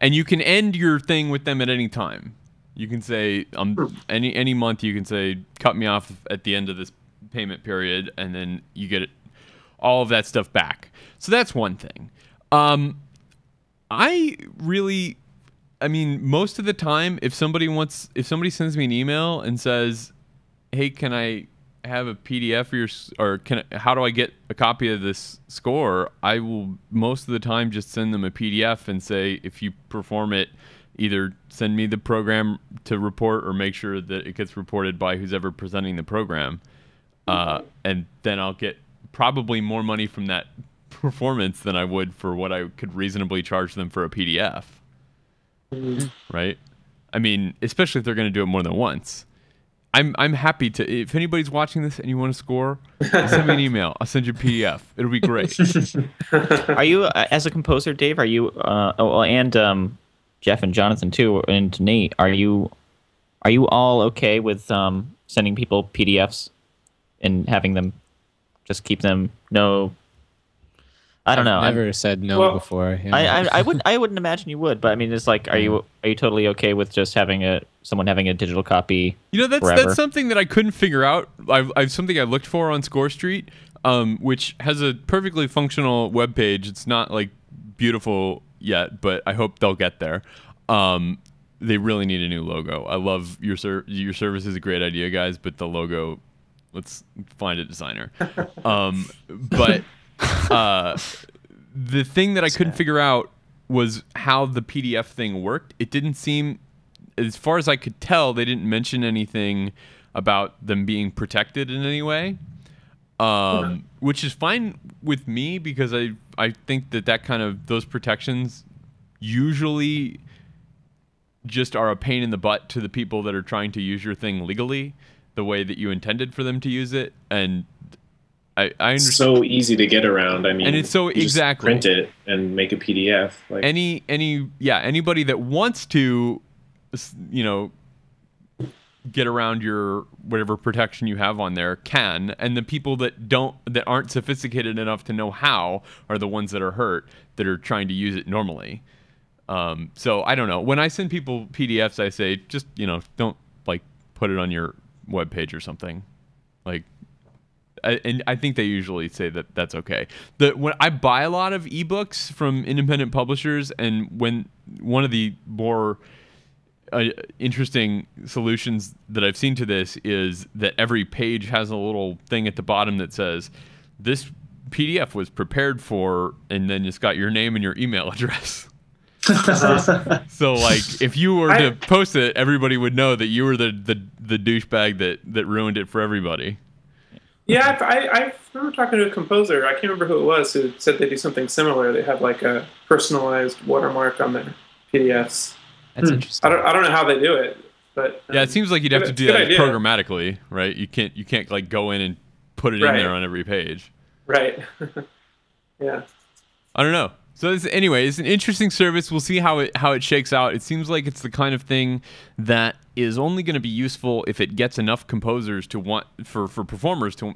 And you can end your thing with them at any time. You can say um any any month you can say cut me off at the end of this payment period and then you get it, all of that stuff back. So that's one thing. Um I really I mean most of the time if somebody wants if somebody sends me an email and says hey can I have a PDF or your or can how do I get a copy of this score? I will most of the time just send them a PDF and say if you perform it, either send me the program to report or make sure that it gets reported by who's ever presenting the program, uh, and then I'll get probably more money from that performance than I would for what I could reasonably charge them for a PDF. Right? I mean, especially if they're going to do it more than once. I'm I'm happy to. If anybody's watching this and you want to score, send me an email. I'll send you a PDF. It'll be great. Are you, uh, as a composer, Dave? Are you, uh, oh, and um, Jeff and Jonathan too, and Nate? Are you, are you all okay with um, sending people PDFs and having them just keep them? No, I don't know. I'm- Never said no Well, before. yeah. I, I, I would I wouldn't imagine you would, but I mean, it's like, are you are you totally okay with just having a someone having a digital copy? You know, that's Forever. that's something that I couldn't figure out. I've, I've something I looked for on ScoreStreet, um, which has a perfectly functional web page. It's not like beautiful yet, but I hope they'll get there. Um, they really need a new logo. I love your ser- your service is a great idea, guys, but the logo, let's find a designer. Um, but uh, the thing that I couldn't figure out was how the PDF thing worked. It didn't seem, as far as I could tell, they didn't mention anything about them being protected in any way, um, which is fine with me because I I think that that kind of those protections usually just are a pain in the butt to the people that are trying to use your thing legally the way that you intended for them to use it and I, I It's understand so easy to get around. I mean, And it's so- exactly. print it and make a PDF. Like any any yeah anybody that wants to you know get around your whatever protection you have on there can. And the people that don't that aren't sophisticated enough to know how are the ones that are hurt that are trying to use it normally. Um, so i don't know. When i send people pdfs i say just you know don't like put it on your web page or something. Like I, and I think they usually say that that's okay. The when I buy a lot of ebooks from independent publishers, and when one of the more uh, interesting solutions that I've seen to this is that every page has a little thing at the bottom that says this PDF was prepared for, and then it's got your name and your email address. So like, if you were to I- post it, everybody would know that you were the the, the douchebag that that ruined it for everybody. Yeah, I, I, I remember talking to a composer. I can't remember who it was who said they do something similar. They have like a personalized watermark on their PDFs. That's I interesting. don't, I don't know how they do it, but Yeah, um, it seems like you'd have good- to do a that idea. programmatically, right? You can't you can't like go in and put it in there on every page. right. yeah. I don't know. So it's, anyway, it's an interesting service. We'll see how it how it shakes out. It seems like it's the kind of thing that is only going to be useful if it gets enough composers to want for for performers to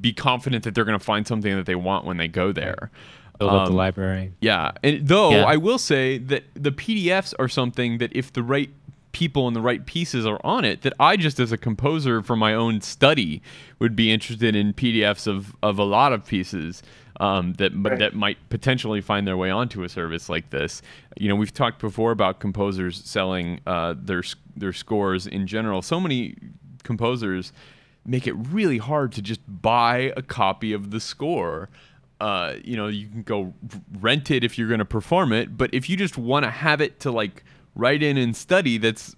be confident that they're going to find something that they want when they go there. Build up the um, library. Yeah, and though Yeah. I will say that the PDFs are something that if the right people and the right pieces are on it, that I just as a composer for my own study would be interested in PDFs of of a lot of pieces um, that Right. that might potentially find their way onto a service like this. You know, we've talked before about composers selling uh, their their scores in general. So many composers make it really hard to just buy a copy of the score. Uh, you know, you can go rent it if you're going to perform it, but if you just want to have it to like write in and study, that's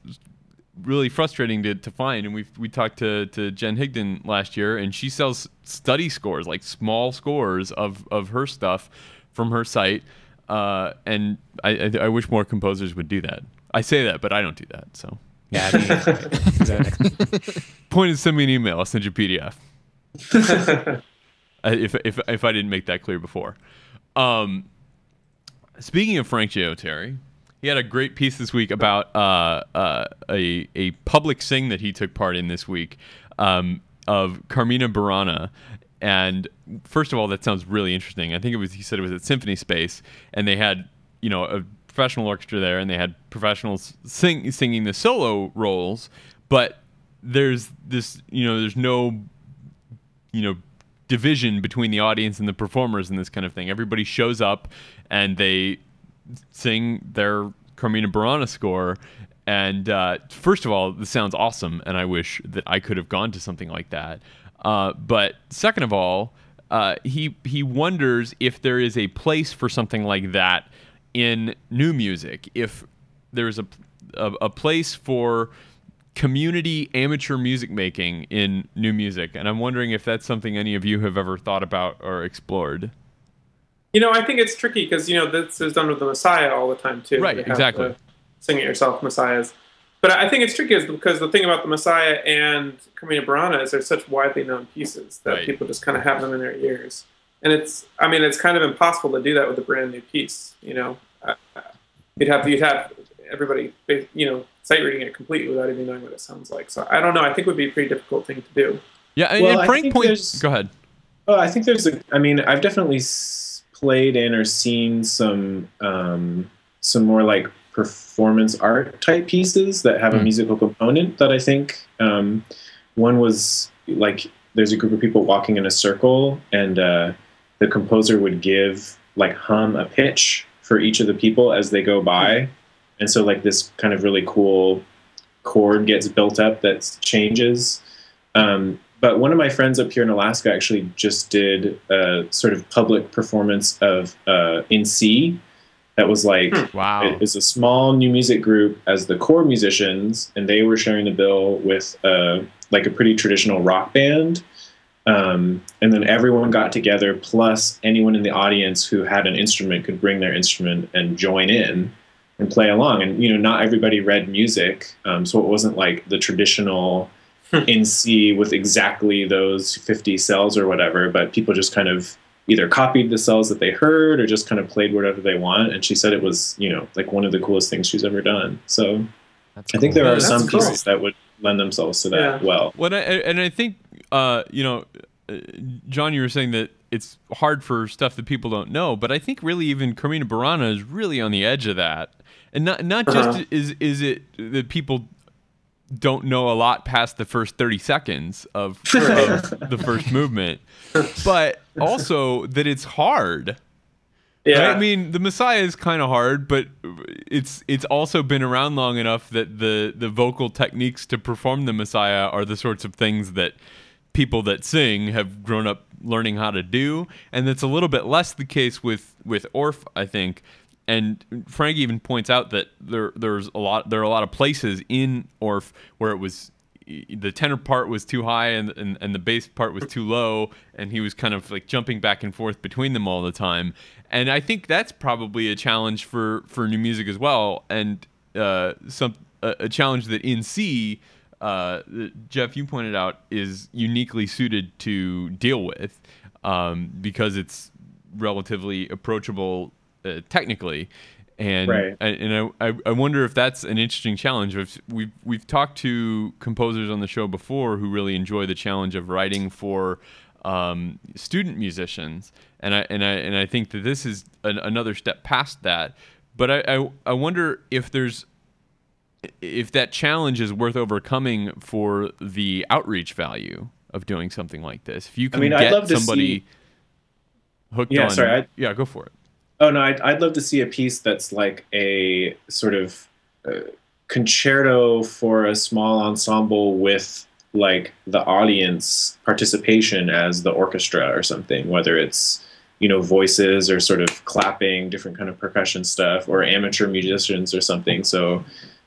really frustrating to, to find. And we we talked to, to Jen Higdon last year, and she sells study scores, like small scores of, of her stuff from her site. uh, and I, I, I wish more composers would do that. I say that, but I don't do that. So Yeah, I mean, exactly. point is, send me an email. I'll send you a PDF. If if if I didn't make that clear before. Um, speaking of Frank J. Oteri, he had a great piece this week about uh, uh, a a public sing that he took part in this week um, of Carmina Burana. And first of all, that sounds really interesting. I think it was he said it was at Symphony Space, and they had you know a professional orchestra there, and they had professionals sing singing the solo roles, but there's this you know there's no you know division between the audience and the performers and this kind of thing. Everybody shows up and they sing their Carmina Burana score. And uh, first of all, this sounds awesome, and I wish that I could have gone to something like that. Uh, but second of all, uh, he he wonders if there is a place for something like that in new music. If there's a a, a place for community amateur music making in new music, and I'm wondering if that's something any of you have ever thought about or explored. You know, I think it's tricky because you know this is done with the Messiah all the time too. Right, exactly. Sing it yourself, Messiahs. But I think it's tricky is because the thing about the Messiah and Carmina Burana is they're such widely known pieces that Right. people just kind of have them in their ears, and it's I mean it's kind of impossible to do that with a brand new piece. You know, Uh, you'd have you'd have everybody you know sight reading it completely without even knowing what it sounds like. So I don't know. I think it would be a pretty difficult thing to do. Yeah, and, Well, and Frank points. Go ahead. Oh, I think there's a. I mean, I've definitely played in or seen some um, some more like performance art type pieces that have a Mm. musical component. That I think um, one was like there's a group of people walking in a circle, and uh, the composer would give like hum a pitch for each of the people as they go by, and so like this kind of really cool chord gets built up that changes. Um, but one of my friends up here in Alaska actually just did a sort of public performance of uh, In C. That was like Wow. it was a small new music group as the core musicians, and they were sharing the bill with uh, like a pretty traditional rock band. Um, and then everyone got together, plus anyone in the audience who had an instrument could bring their instrument and join in and play along. And you know, not everybody read music, um, so it wasn't like the traditional in C with exactly those 50 cells or whatever, but people just kind of either copied the cells that they heard or just kind of played whatever they want. And she said it was, you know, like one of the coolest things she's ever done. So That's I think cool. there Yeah, are that's some cool. pieces that would lend themselves to that Yeah. well. Well, I, and I think, uh, you know, uh, John, you were saying that it's hard for stuff that people don't know, but I think really even Carmina Burana is really on the edge of that, and not not just Uh-huh. is is it that people don't know a lot past the first thirty seconds of, of the first movement, but also that it's hard. Yeah. Right? I mean, the Messiah is kind of hard, but it's it's also been around long enough that the the vocal techniques to perform the Messiah are the sorts of things that people that sing have grown up learning how to do, and that's a little bit less the case with with Orff, I think. And Frank even points out that there there's a lot there are a lot of places in Orff where it was the tenor part was too high and, and, and the bass part was too low and he was kind of like jumping back and forth between them all the time. And i think that's probably a challenge for for new music as well and uh, some a, a challenge that in c uh, jeff you pointed out is uniquely suited to deal with um, because it's relatively approachable uh, technically and Right. I- and I, I, I wonder if that's an interesting challenge. We've, we've we've talked to composers on the show before who really enjoy the challenge of writing for um, student musicians, and I and I and I think that this is an, another step past that. But I, I I wonder if there's if that challenge is worth overcoming for the outreach value of doing something like this. If you can mean, I'd get somebody see- hooked Yeah, on, sorry, I- yeah, go for it. Oh no, I'd, I'd love to see a piece that's like a sort of uh, concerto for a small ensemble with like the audience participation as the orchestra or something, whether it's you know voices or sort of clapping, different kind of percussion stuff, or amateur musicians or something. So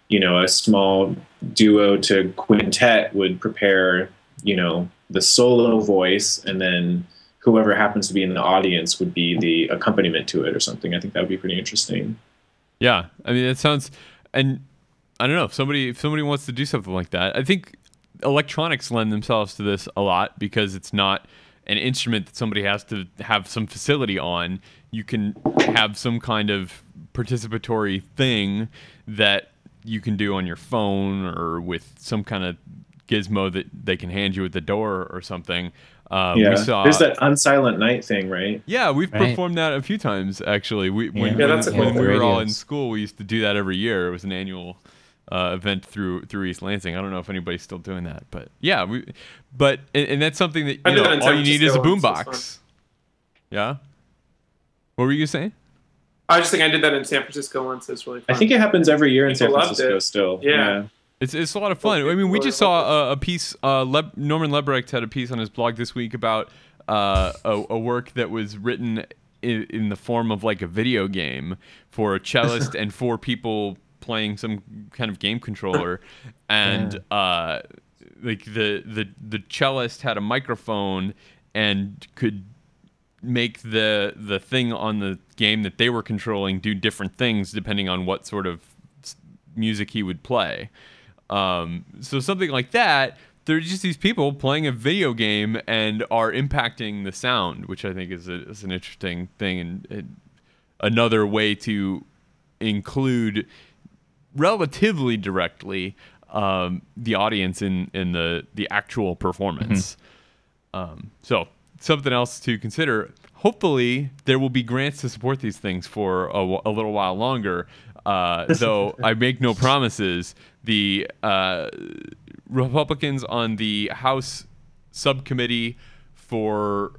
you know, a small duo to quintet would prepare you know the solo voice and then whoever happens to be in the audience would be the accompaniment to it or something. I think that would be pretty interesting. Yeah, I mean, it sounds, and I don't know if somebody if somebody wants to do something like that. I think electronics lend themselves to this a lot because it's not an instrument that somebody has to have some facility on. You can have some kind of participatory thing that you can do on your phone or with some kind of gizmo that they can hand you at the door or something. Uh, yeah, we saw, there's that unsilent night thing, right? Yeah, we've Right. performed that a few times actually. We when, Yeah. Yeah, when, a cool when we were all in school, we used to do that every year. It was an annual uh, event through through East Lansing. I don't know if anybody's still doing that, but yeah, we. But and, and that's something that you know that all you need is a Francisco once, boombox. was Yeah. What were you saying? I was just think I did that in San Francisco once. It's really fun. I think it happens every year in San People loved Francisco it. still. Yeah. It's, it's a lot of fun. I mean, we just saw a, a piece. Uh, Leb, Norman Lebrecht had a piece on his blog this week about uh, a, a work that was written in, in the form of like a video game for a cellist and four people playing some kind of game controller, and uh, like the the the cellist had a microphone and could make the the thing on the game that they were controlling do different things depending on what sort of music he would play. Um, so something like that. They're just these people playing a video game and are impacting the sound, which I think is, a, is an interesting thing and, and another way to include relatively directly um, the audience in, in the, the actual performance. Um, so something else to consider. Hopefully, there will be grants to support these things for a, a little while longer. Uh, though I make no promises. The uh, Republicans on the House subcommittee for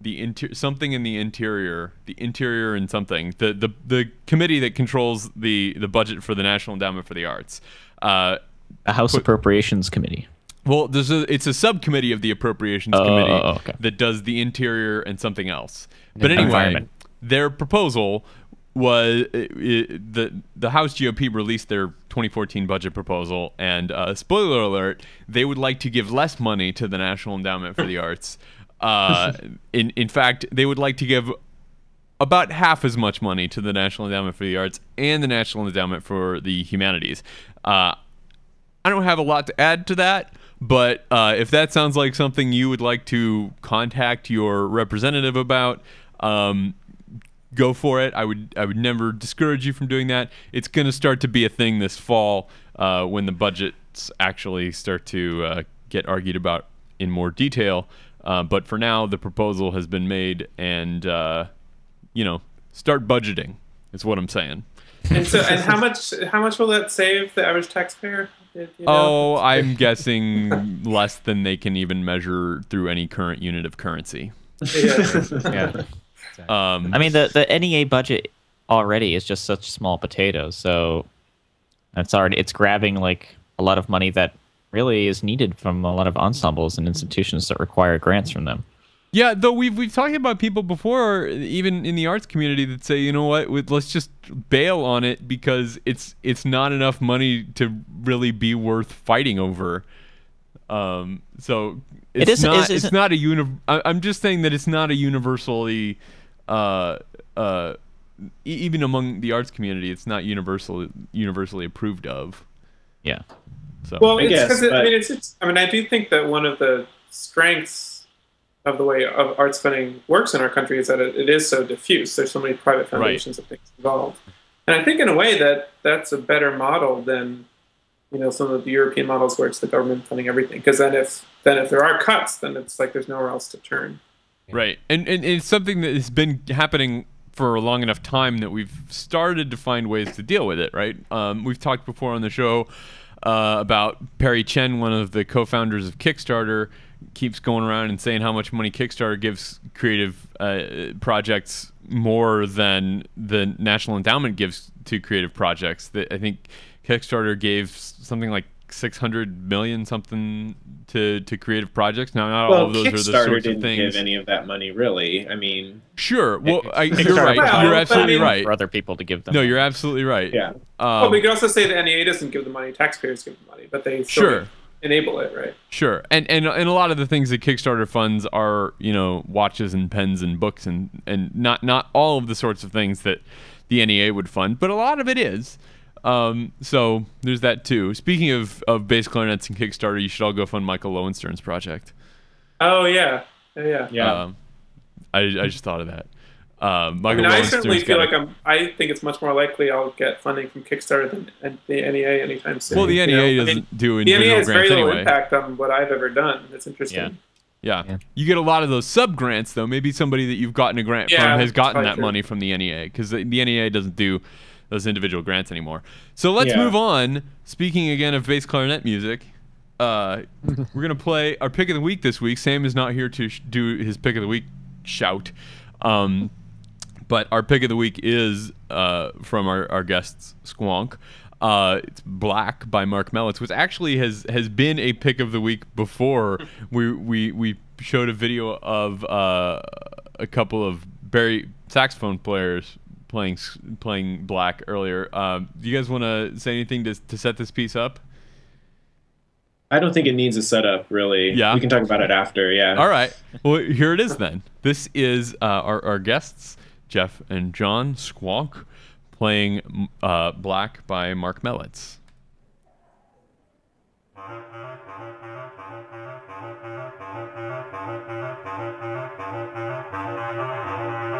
the inter- something in the interior, the interior and something, the the the committee that controls the the budget for the National Endowment for the Arts. Uh, A House Put- Appropriations Committee. well, there's a it's a subcommittee of the appropriations Oh, committee oh, oh, okay. that does the interior and something else. But anyway, their proposal was i i the the House GOP released their 2014 budget proposal, and uh, spoiler alert, they would like to give less money to the National Endowment for the Arts. Uh, in in fact, they would like to give about half as much money to the National Endowment for the Arts and the National Endowment for the Humanities. Uh, I don't have a lot to add to that, but uh, if that sounds like something you would like to contact your representative about, um, go for it. I would I would never discourage you from doing that. It's going to start to be a thing this fall uh, when the budgets actually start to uh, get argued about in more detail. Uh, but for now, the proposal has been made, and uh, you know, start budgeting. Is what I'm saying. And so, and how much how much will that save the average taxpayer? You know? Oh, I'm guessing less than they can even measure through any current unit of currency. Yeah. Yeah. Um, I mean, the the NEA budget already is just such small potatoes, so it's already it's grabbing like a lot of money that really is needed from a lot of ensembles and institutions that require grants from them. yeah, though we've we've talked about people before, even in the arts community, that say, you know what, with- let's just bail on it because it's it's not enough money to really be worth fighting over. Um, so It it's isn't- not is- it's isn't- a uni- I, I'm just saying that it's not a universally, uh, uh, e- even among the arts community, it's not universal universally approved of. Yeah. So Well, I it's guess, because I mean, it's, it's. I mean, I do think that one of the strengths of the way of arts funding works in our country is that it, it is so diffuse. There's so many private foundations and things involved, and I think in a way that that's a better model than you know some of the European models where it's the government funding everything. Because then if then if there are cuts, then it's like there's nowhere else to turn. Right, and, and it's something that has been happening for a long enough time that we've started to find ways to deal with it. Right, um, we've talked before on the show uh, about Perry Chen, one of the co-founders of Kickstarter, keeps going around and saying how much money Kickstarter gives creative uh, projects more than the National Endowment gives to creative projects. That I think Kickstarter gave something like. 600 million something to to creative projects now not all of those are the Kickstarter sorts didn't of things give any of that money, really. I mean, Sure. Well, I, you're Kickstarter right. Well, you're but I absolutely mean- right. For other people to give them. No, you're absolutely right. yeah. well, Um, we could also say the NEA doesn't give the money; taxpayers give the money, but they still sure. enable it, right? Sure, and and and a lot of the things that Kickstarter funds are you know watches and pens and books and and not not all of the sorts of things that the NEA would fund, but a lot of it is. Um, so there's that too. Speaking of of bass clarinets and Kickstarter, you should all go fund Michael Lowenstern's project. Oh yeah, yeah. yeah. Yeah. Um, I I just thought of that. Um, I Michael mean, I Lowenstern's certainly feel like a- I'm. I think it's much more likely I'll get funding from Kickstarter than than the NEA anytime soon. Well, the you NEA know? Doesn't mean, do the NEA individual has very little anyway. impact on what I've ever done. It's interesting. Yeah. Yeah. You get a lot of those sub grants though. Maybe somebody that you've gotten a grant Yeah, from has gotten that true. money from the NEA because the, the NEA doesn't do those individual grants anymore. So let's Yeah. move on. Speaking again of bass clarinet music, uh, we're gonna play our pick of the week this week. Sam is not here to sh- do his pick of the week shout, um, but our pick of the week is uh, from our, our guests Sqwonk. Uh, it's Black by Marc Mellits, which actually has has been a pick of the week before. we we we showed a video of uh, a couple of bari saxophone players playing playing Black earlier. Um, do you guys want to say anything to to set this piece up? I don't think it needs a setup, really. Yeah. We can talk about it after. Yeah. All right. Well, here it is then. This is uh, our, our guests, Jeff and John Sqwonk, playing uh, Black by Marc Mellits.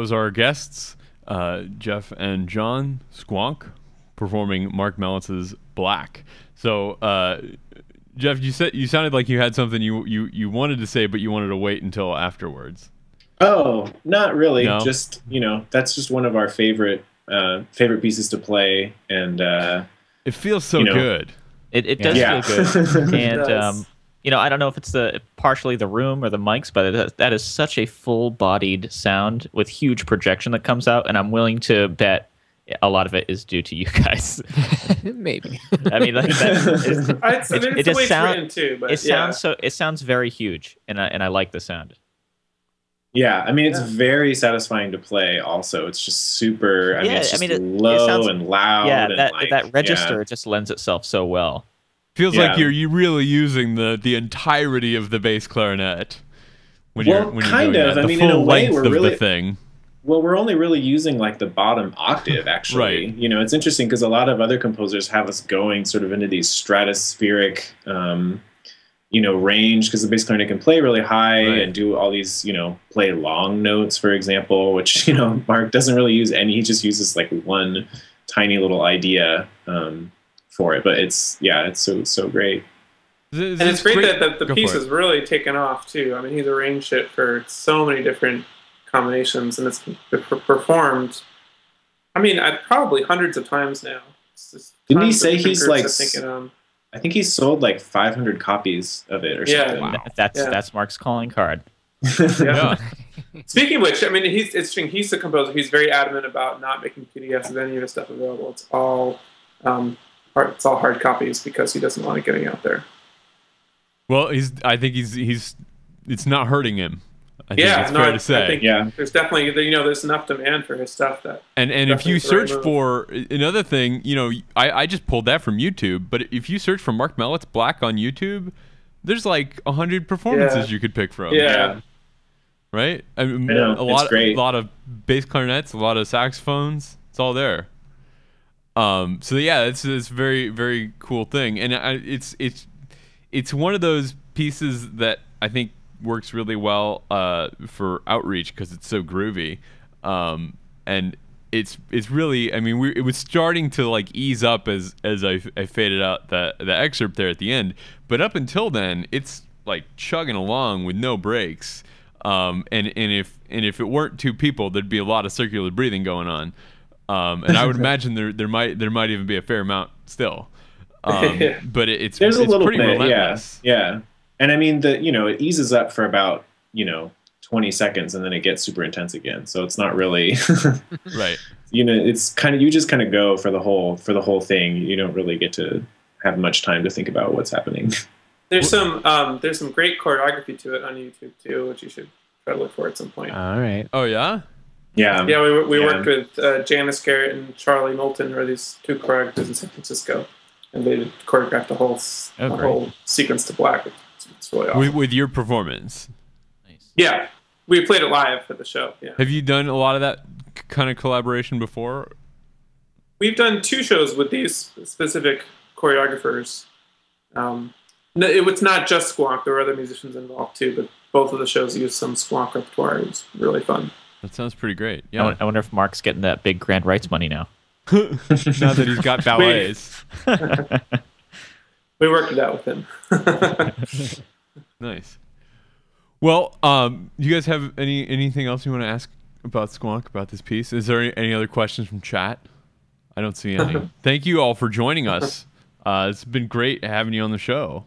Those are our guests, uh, Jeff and John Sqwonk, performing Marc Mellits's Black. So, uh, Jeff, you said you sounded like you had something you, you, you wanted to say, but you wanted to wait until afterwards. Oh, not really. No? Just you know, that's just one of our favorite uh, favorite pieces to play, and uh, It feels so You know. good. It, it does Yeah. feel good. and does. um, you know, I don't know if it's the partially the room or the mics, but that, that is such a full-bodied sound with huge projection that comes out, and I'm willing to bet a lot of it is due to you guys. Maybe. I mean, like that is, I, I mean, it's It- it just way it's sound- too, but it yeah. sounds so it sounds very huge, and I and I like the sound. yeah, I mean, it's Yeah. very satisfying to play. Also, it's just super. I mean, Yeah, it's I just mean, it- it low sounds- and loud. yeah, and that like, that register yeah. just lends itself so well. Feels Yeah. like you're you really using the the entirety of the bass clarinet when Well, you're when you're kind doing of. that. I The mean, in a way, length we're of really- the thing. Well, we're only really using like the bottom octave, actually. Right. You know, it's interesting because a lot of other composers have us going sort of into these stratospheric, um, you know, range because the bass clarinet can play really high Right. and do all these, you know, play long notes, for example, which you know Mark doesn't really use any. He just uses like one tiny little idea um, for it. But it's yeah, it's so so great. and it's great, that the, the piece for it. has really taken off too. I mean, he's arranged it for so many different combinations, and it's been per- performed. I mean, I, probably hundreds of times now. Didn't he say he's, like, I think um, I think he sold like 500 copies of it or Yeah. something. Wow. That's Yeah. that's Marc's calling card. Yeah. Speaking of which, I mean, he's it's interesting. He's the composer. He's very adamant about not making PDFs of any of his stuff available. It's all um, hard, it's all hard copies because he doesn't want it getting out there. Well, he's. I think he's. He's. It's not hurting him. I think Yeah, it's no, fair I- to I think- Yeah. There's definitely you know there's enough demand for his stuff that And and if you Definitely the right search for another thing, you know, I, I just pulled that from YouTube. But if you search for Marc Mellits Black on YouTube, there's like a hundred performances Yeah. you could pick from. yeah. Right. I mean, I know, a it's lot, great. a lot of bass clarinets, a lot of saxophones. It's all there. Um. So yeah, it's a very very cool thing, and I, it's it's it's one of those pieces that I think works really well uh, for outreach because it's so groovy, um, and it's it's really I mean we it was starting to like ease up as as I, I faded out the the excerpt there at the end, but up until then it's like chugging along with no breaks, um, and and if and if it weren't two people, there'd be a lot of circular breathing going on, um, and I would imagine there there might there might even be a fair amount still. Um, but it, it's There's a it's little pretty bit, relentless. yeah, yeah. And I mean, the you know, it eases up for about you know 20 seconds, and then it gets super intense again. So it's not really, Right. you know, it's kind of you just kind of go for the whole for the whole thing. You don't really get to have much time to think about what's happening. There's some um, there's some great choreography to it on YouTube too, which you should try to look for at some point. All right. Oh yeah. Yeah, yeah, we, we yeah. worked with uh, Janice Garrett and Charlie Moulton, are these two choreographers in San Francisco, and they choreographed the whole Oh, the whole sequence to black. It's, it's really awesome. With, with your performance, Nice. yeah, we played it live for the show. Yeah, have you done a lot of that kind of collaboration before? we've done two shows with these specific choreographers. Um, no, it was not just Sqwonk; there were other musicians involved too, but both of the shows used some Sqwonk repertoire. It was really fun. That sounds pretty great. I Yeah. won- I wonder if Marc's getting that big grand rights money now. now that he's got ballets. We worked it out with him. nice. Well, um, you guys have any anything else you want to ask about Sqwonk about this piece? Is there any, any other questions from chat? I don't see any. Thank you all for joining us. Uh, it's been great having you on the show.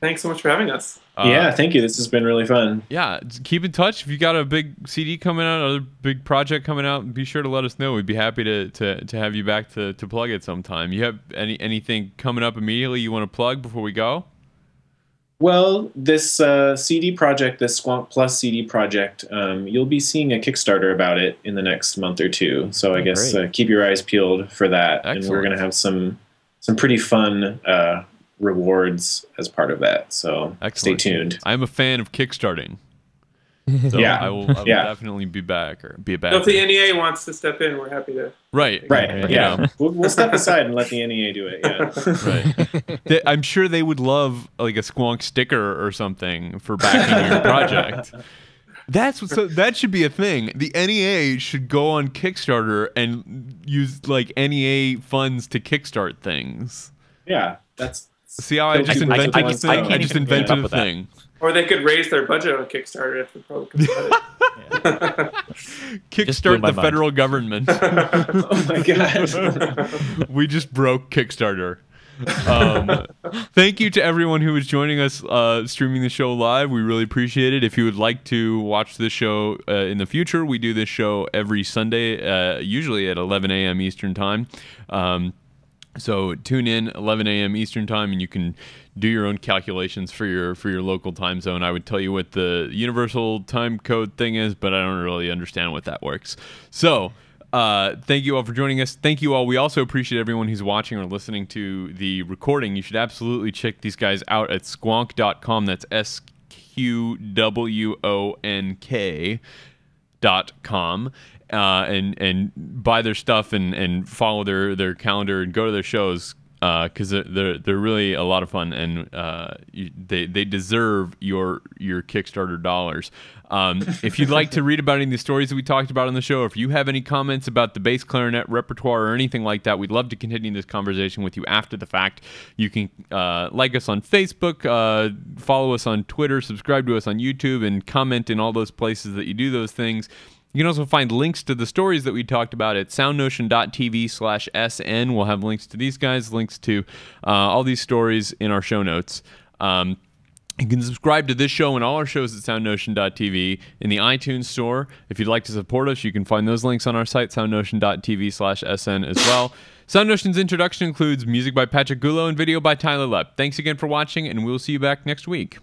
Thanks so much for having us. Uh, yeah. Thank you. This has been really fun. yeah keep in touch if you got a big cd coming out other big project coming out be sure to let us know we'd be happy to to, to have you back to, to plug it sometime you have any anything coming up immediately you want to plug before we go Well, this uh, CD project, this Sqwonk Plus CD project, um, you'll be seeing a Kickstarter about it in the next month or two. So I Oh, guess uh, keep your eyes peeled for that, and we're going to have some some pretty fun uh, rewards as part of that. So Excellent. stay tuned. i'm a fan of kickstarting so Yeah. i will, I will Yeah. definitely be back or be a So back if the NEA wants to step in, we're happy to. right Right. Yeah. Yeah. we'll, we'll step aside and let the NEA do it. Yeah. right They- i'm sure they would love like a sqwonk sticker or something for backing your project That's what, so that should be a thing. The NEA should go on Kickstarter and use like NEA funds to kickstart things. yeah. That's. See how I just people invented I a can't- I I, can't just invented a thing. Or they could raise their budget on Kickstarter if the Republicans got it. Kickstart the mind. federal government. Oh my god. we just broke Kickstarter. Um, thank you to everyone who was joining us uh, streaming the show live. We really appreciate it. If you would like to watch this show uh, in the future, we do this show every Sunday, uh, usually at 11 a.m. Eastern Time. Um, so tune in 11 a.m. Eastern Time, and you can do your own calculations for your for your local time zone. I would tell you what the universal time code thing is, but I don't really understand what that works. So. Uh, thank you all for joining us. Thank you all. We also appreciate everyone who's watching or listening to the recording. You should absolutely check these guys out at sqwonk.com. That's S Q W O N K dot com uh, and and buy their stuff and, and follow their, their calendar and go to their shows because they're, they're they're really a lot of fun and uh, you, they they deserve your your Kickstarter dollars. Um, if you'd like to read about any of the stories that we talked about on the show, or if you have any comments about the bass clarinet repertoire or anything like that, we'd love to continue this conversation with you after the fact. You can uh, like us on Facebook, uh, follow us on Twitter, subscribe to us on YouTube, and comment in all those places that you do those things. You can also find links to the stories that we talked about at soundnotion.tv slash SN. We'll have links to these guys, links to uh, all these stories in our show notes. Um, you can subscribe to this show and all our shows at soundnotion.tv in the iTunes store. If you'd like to support us, you can find those links on our site, soundnotion.tv slash SN as well. Sound Notion's introduction includes music by Patrick Gulo and video by Tyler Lepp. Thanks again for watching, and we'll see you back next week.